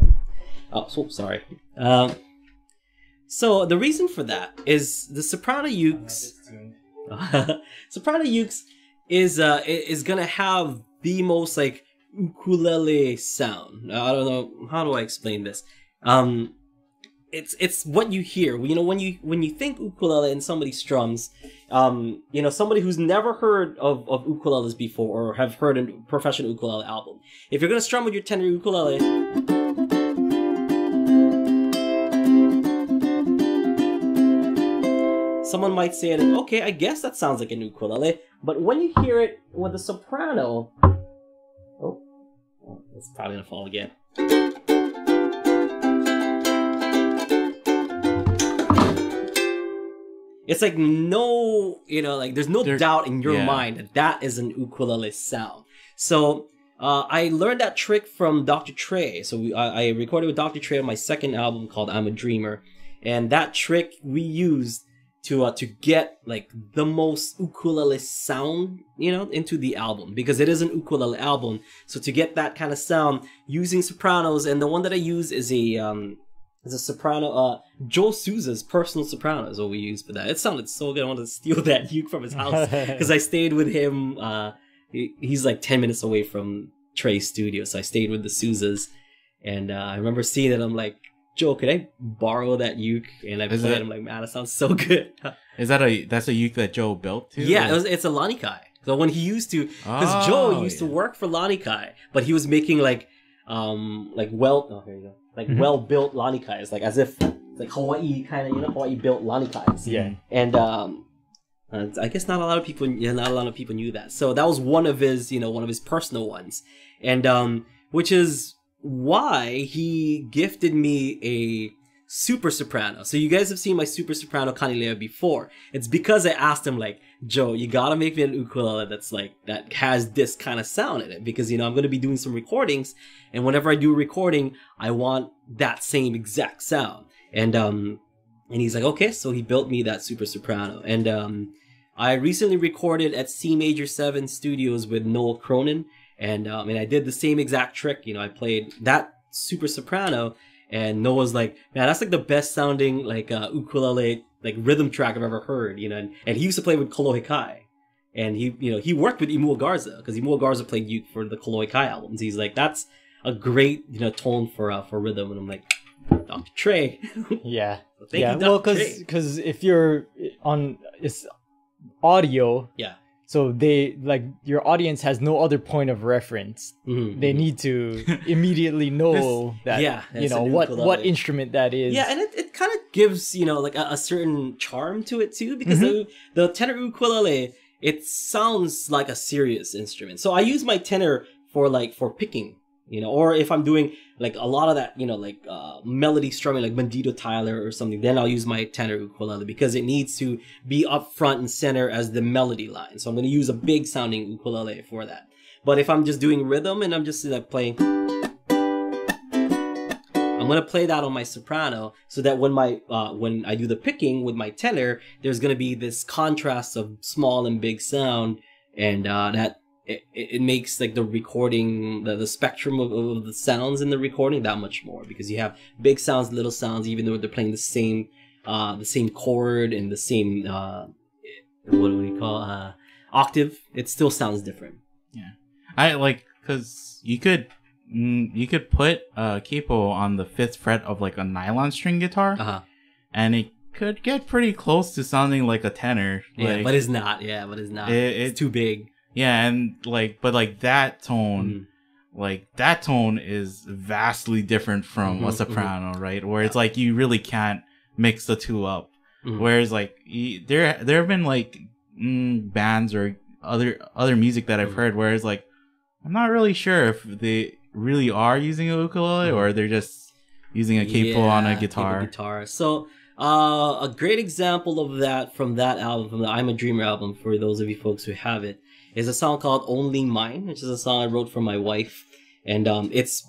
Oh, so sorry. Um, so the reason for that is the soprano ukes. soprano ukes is uh is gonna have the most like ukulele sound. I don't know how do I explain this. Um, it's it's what you hear. You know, when you when you think ukulele and somebody strums, um, you know, somebody who's never heard of, of ukuleles before or have heard a professional ukulele album. If you're gonna strum with your tenor ukulele, someone might say that okay, I guess that sounds like an ukulele. But when you hear it with a soprano, oh, oh it's probably gonna fall again. It's like no, you know, like there's no doubt in your yeah. mind that that is an ukulele sound. So uh, I learned that trick from Dr. Trey. So we, I, I recorded with Dr. Trey on my second album called I'm a Dreamer, and that trick we used to uh, to get like the most ukulele sound you know into the album because it is an ukulele album. So to get that kind of sound using sopranos, and the one that I use is a um is a soprano. Uh, Joe Souza's personal soprano is what we use for that. It sounded so good. I wanted to steal that uke from his house because I stayed with him. Uh, he- he's like 10 minutes away from Trey's studio. So I stayed with the Souzas. And uh, I remember seeing it. I'm like, Joe, could I borrow that uke? And I Is played it- it. I'm like, man, that sounds so good. Is that a that's a uke that Joe built too? yeah, or- it was, it's a Lanikai. So when he used to, because Joe Oh, used to work for Lanikai, but he was making like, um, like well, oh, here you go, like Mhm. well built Lanikais, like as if like Hawaii kind of, you know, Hawaii built Lanikais. Yeah. and um uh, I guess not a lot of people yeah, not a lot of people knew that. So that was one of his, you know, one of his personal ones. And um which is why he gifted me a super soprano. So you guys have seen my super soprano Kanilea before. It's because I asked him like, "Joe, you got to make me an ukulele that's like that has this kind of sound in it because you know, I'm to be doing some recordings and whenever I do a recording, I want that same exact sound." And um and he's like, okay, so he built me that super soprano. And um, I recently recorded at C Major 7 Studios with Noel Cronin. And, um, and I did the same exact trick. You know, I played that super soprano. And Noah's like, man, that's like the best sounding like uh, ukulele like rhythm track I've ever heard. You know, and, and he used to play with Kolohe Kai. And he, you know, he worked with Imua Garza because Imua Garza played uke for the Kolohe Kai albums. He's like, that's a great, you know, tone for uh, for rhythm. And I'm like, Dr. Trey. Yeah. So yeah. you, well, because because if you're on it's audio, Yeah. So they like your audience has no other point of reference. Mhm, They mhm. need to immediately know that yeah, you know what what instrument that is. Yeah, and it, it kind of gives you know like a, a certain charm to it too because Mm-hmm. the the tenor ukulele it sounds like a serious instrument. So I use my tenor for like for picking, you know, or if I'm doing like a lot of that, you know, like uh, melody strumming, like Bandito Tyler or something, then I'll use my tenor ukulele because it needs to be up front and center as the melody line. So I'm going to use a big sounding ukulele for that. But if I'm just doing rhythm and I'm just like playing. I'm gonna play that on my soprano so that when my uh, when I do the picking with my tenor, there's gonna be this contrast of small and big sound, and uh, that it, it makes like the recording the, the spectrum of, of the sounds in the recording that much more because you have big sounds, little sounds, even though they're playing the same uh, the same chord and the same uh, what do we call uh, octave, it still sounds different. Yeah. I like because you could mm, you could put a capo on the fifth fret of like a nylon string guitar, Uh huh. and it could get pretty close to sounding like a tenor. Yeah, like, but it's not. Yeah, but it's not. It- it's it- too big. Yeah, and like but like that tone. Mhm. like that tone is vastly different from a Mhm, soprano, right? Where it's like you really can't mix the two up. Mhm. Whereas like there there have been like mm, bands or other other music that I've Mhm. heard where it's like I'm not really sure if they really are using a ukulele or they're just using a capo on a guitar. guitar. So, uh, a great example of that from that album, from the I'm a Dreamer album, for those of you folks who have it, is a song called "Only Mine," which is a song I wrote for my wife, and um, it's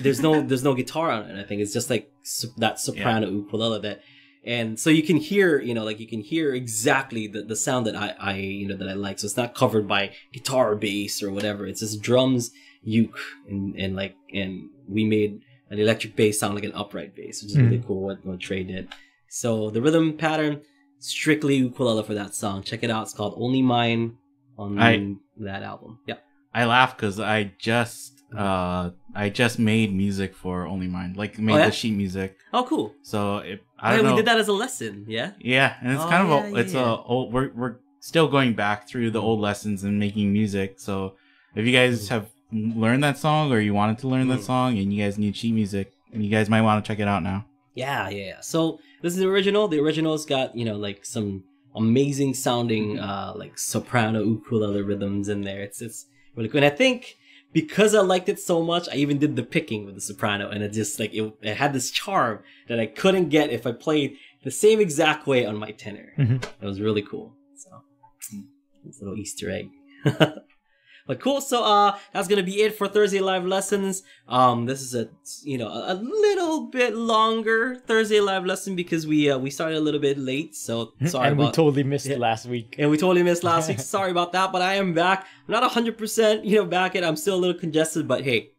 there's no there's no guitar on it. I think it's just like that soprano ukulele that. And so you can hear, you know, like you can hear exactly the, the sound that I, I, you know, that I like. So it's not covered by guitar or bass or whatever. It's just drums, uke, and, and like, and we made an electric bass sound like an upright bass, which is really cool what, what Trey did. So the rhythm pattern, strictly ukulele for that song. Check it out. It's called Only Mine on I- that album. Yeah. I laugh because I just uh I just made music for Only Mine, like made yeah? the sheet music. Oh, cool. So it, I yeah, don't know. we did that as a lesson. Yeah. Yeah, and it's Oh, kind of yeah, a it's yeah. a old we're we're still going back through the old lessons and making music. So if you guys have learned that song or you wanted to learn that Mm. song and you guys need sheet music, you guys might want to check it out now. Yeah, yeah, yeah. So this is the original. The original's got, you know, like some amazing sounding uh like soprano ukulele rhythms in there. It's it's really cool. And I think because I liked it so much, I even did the picking with the soprano and it just like it, it had this charm that I couldn't get if I played the same exact way on my tenor. Mhm. It was really cool. So it's a little Easter egg. But cool. So uh, that's gonna be it for Thursday live lessons. Um, this is a you know a, a little bit longer Thursday live lesson because we uh, we started a little bit late. So sorry and about we totally missed Yeah. last week. and we totally missed last week. Sorry about that, but I am back. I'm not 100%, you know, back yet. I'm still a little congested, but hey,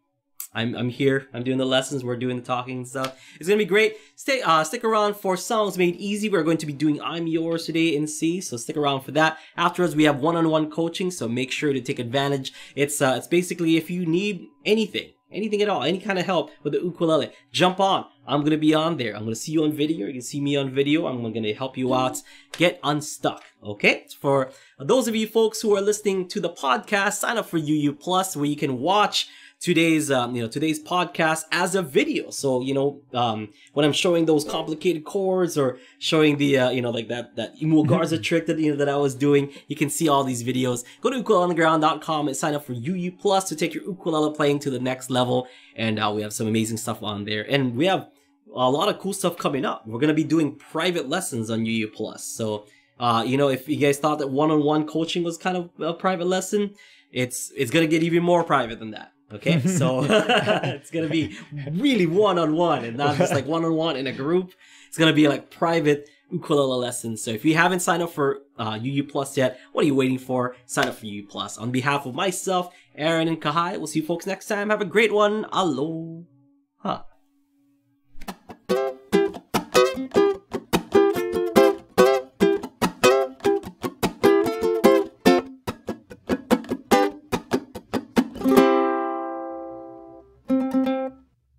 I'm I'm here. I'm doing the lessons. We're doing the talking and stuff. It's gonna be great. Stay uh stick around for songs made easy. We're going to be doing I'm yours today in C. So stick around for that. Afterwards, we have one-on-one coaching. So make sure to take advantage. It's uh it's basically if you need anything, anything at all, any kind of help with the ukulele, jump on. I'm gonna be on there. I'm gonna see you on video. You can see me on video. I'm gonna help you out. Get unstuck. Okay. For those of you folks who are listening to the podcast, sign up for UU Plus where you can watch today's um, you know today's podcast as a video. So you know um, when i'm showing those complicated chords or showing the uh, you know like that that Imua Garza trick that you know that i was doing you can see all these videos. Go to ukuleleunderground.com and sign up for uu plus to take your ukulele playing to the next level. And uh, we have some amazing stuff on there. And we have a lot of cool stuff coming up. We're going to be doing private lessons on uu plus. So uh, you know if you guys thought that one-on-one coaching was kind of a private lesson it's it's gonna get even more private than that. Okay, so it's gonna be really one on one and not just like one on one in a group. It's gonna be like private ukulele lessons. So if you haven't signed up for uh, UU Plus yet, what are you waiting for? Sign up for UU Plus. On behalf of myself, Aaron, and Kalei, we'll see you folks next time. Have a great one. Aloha.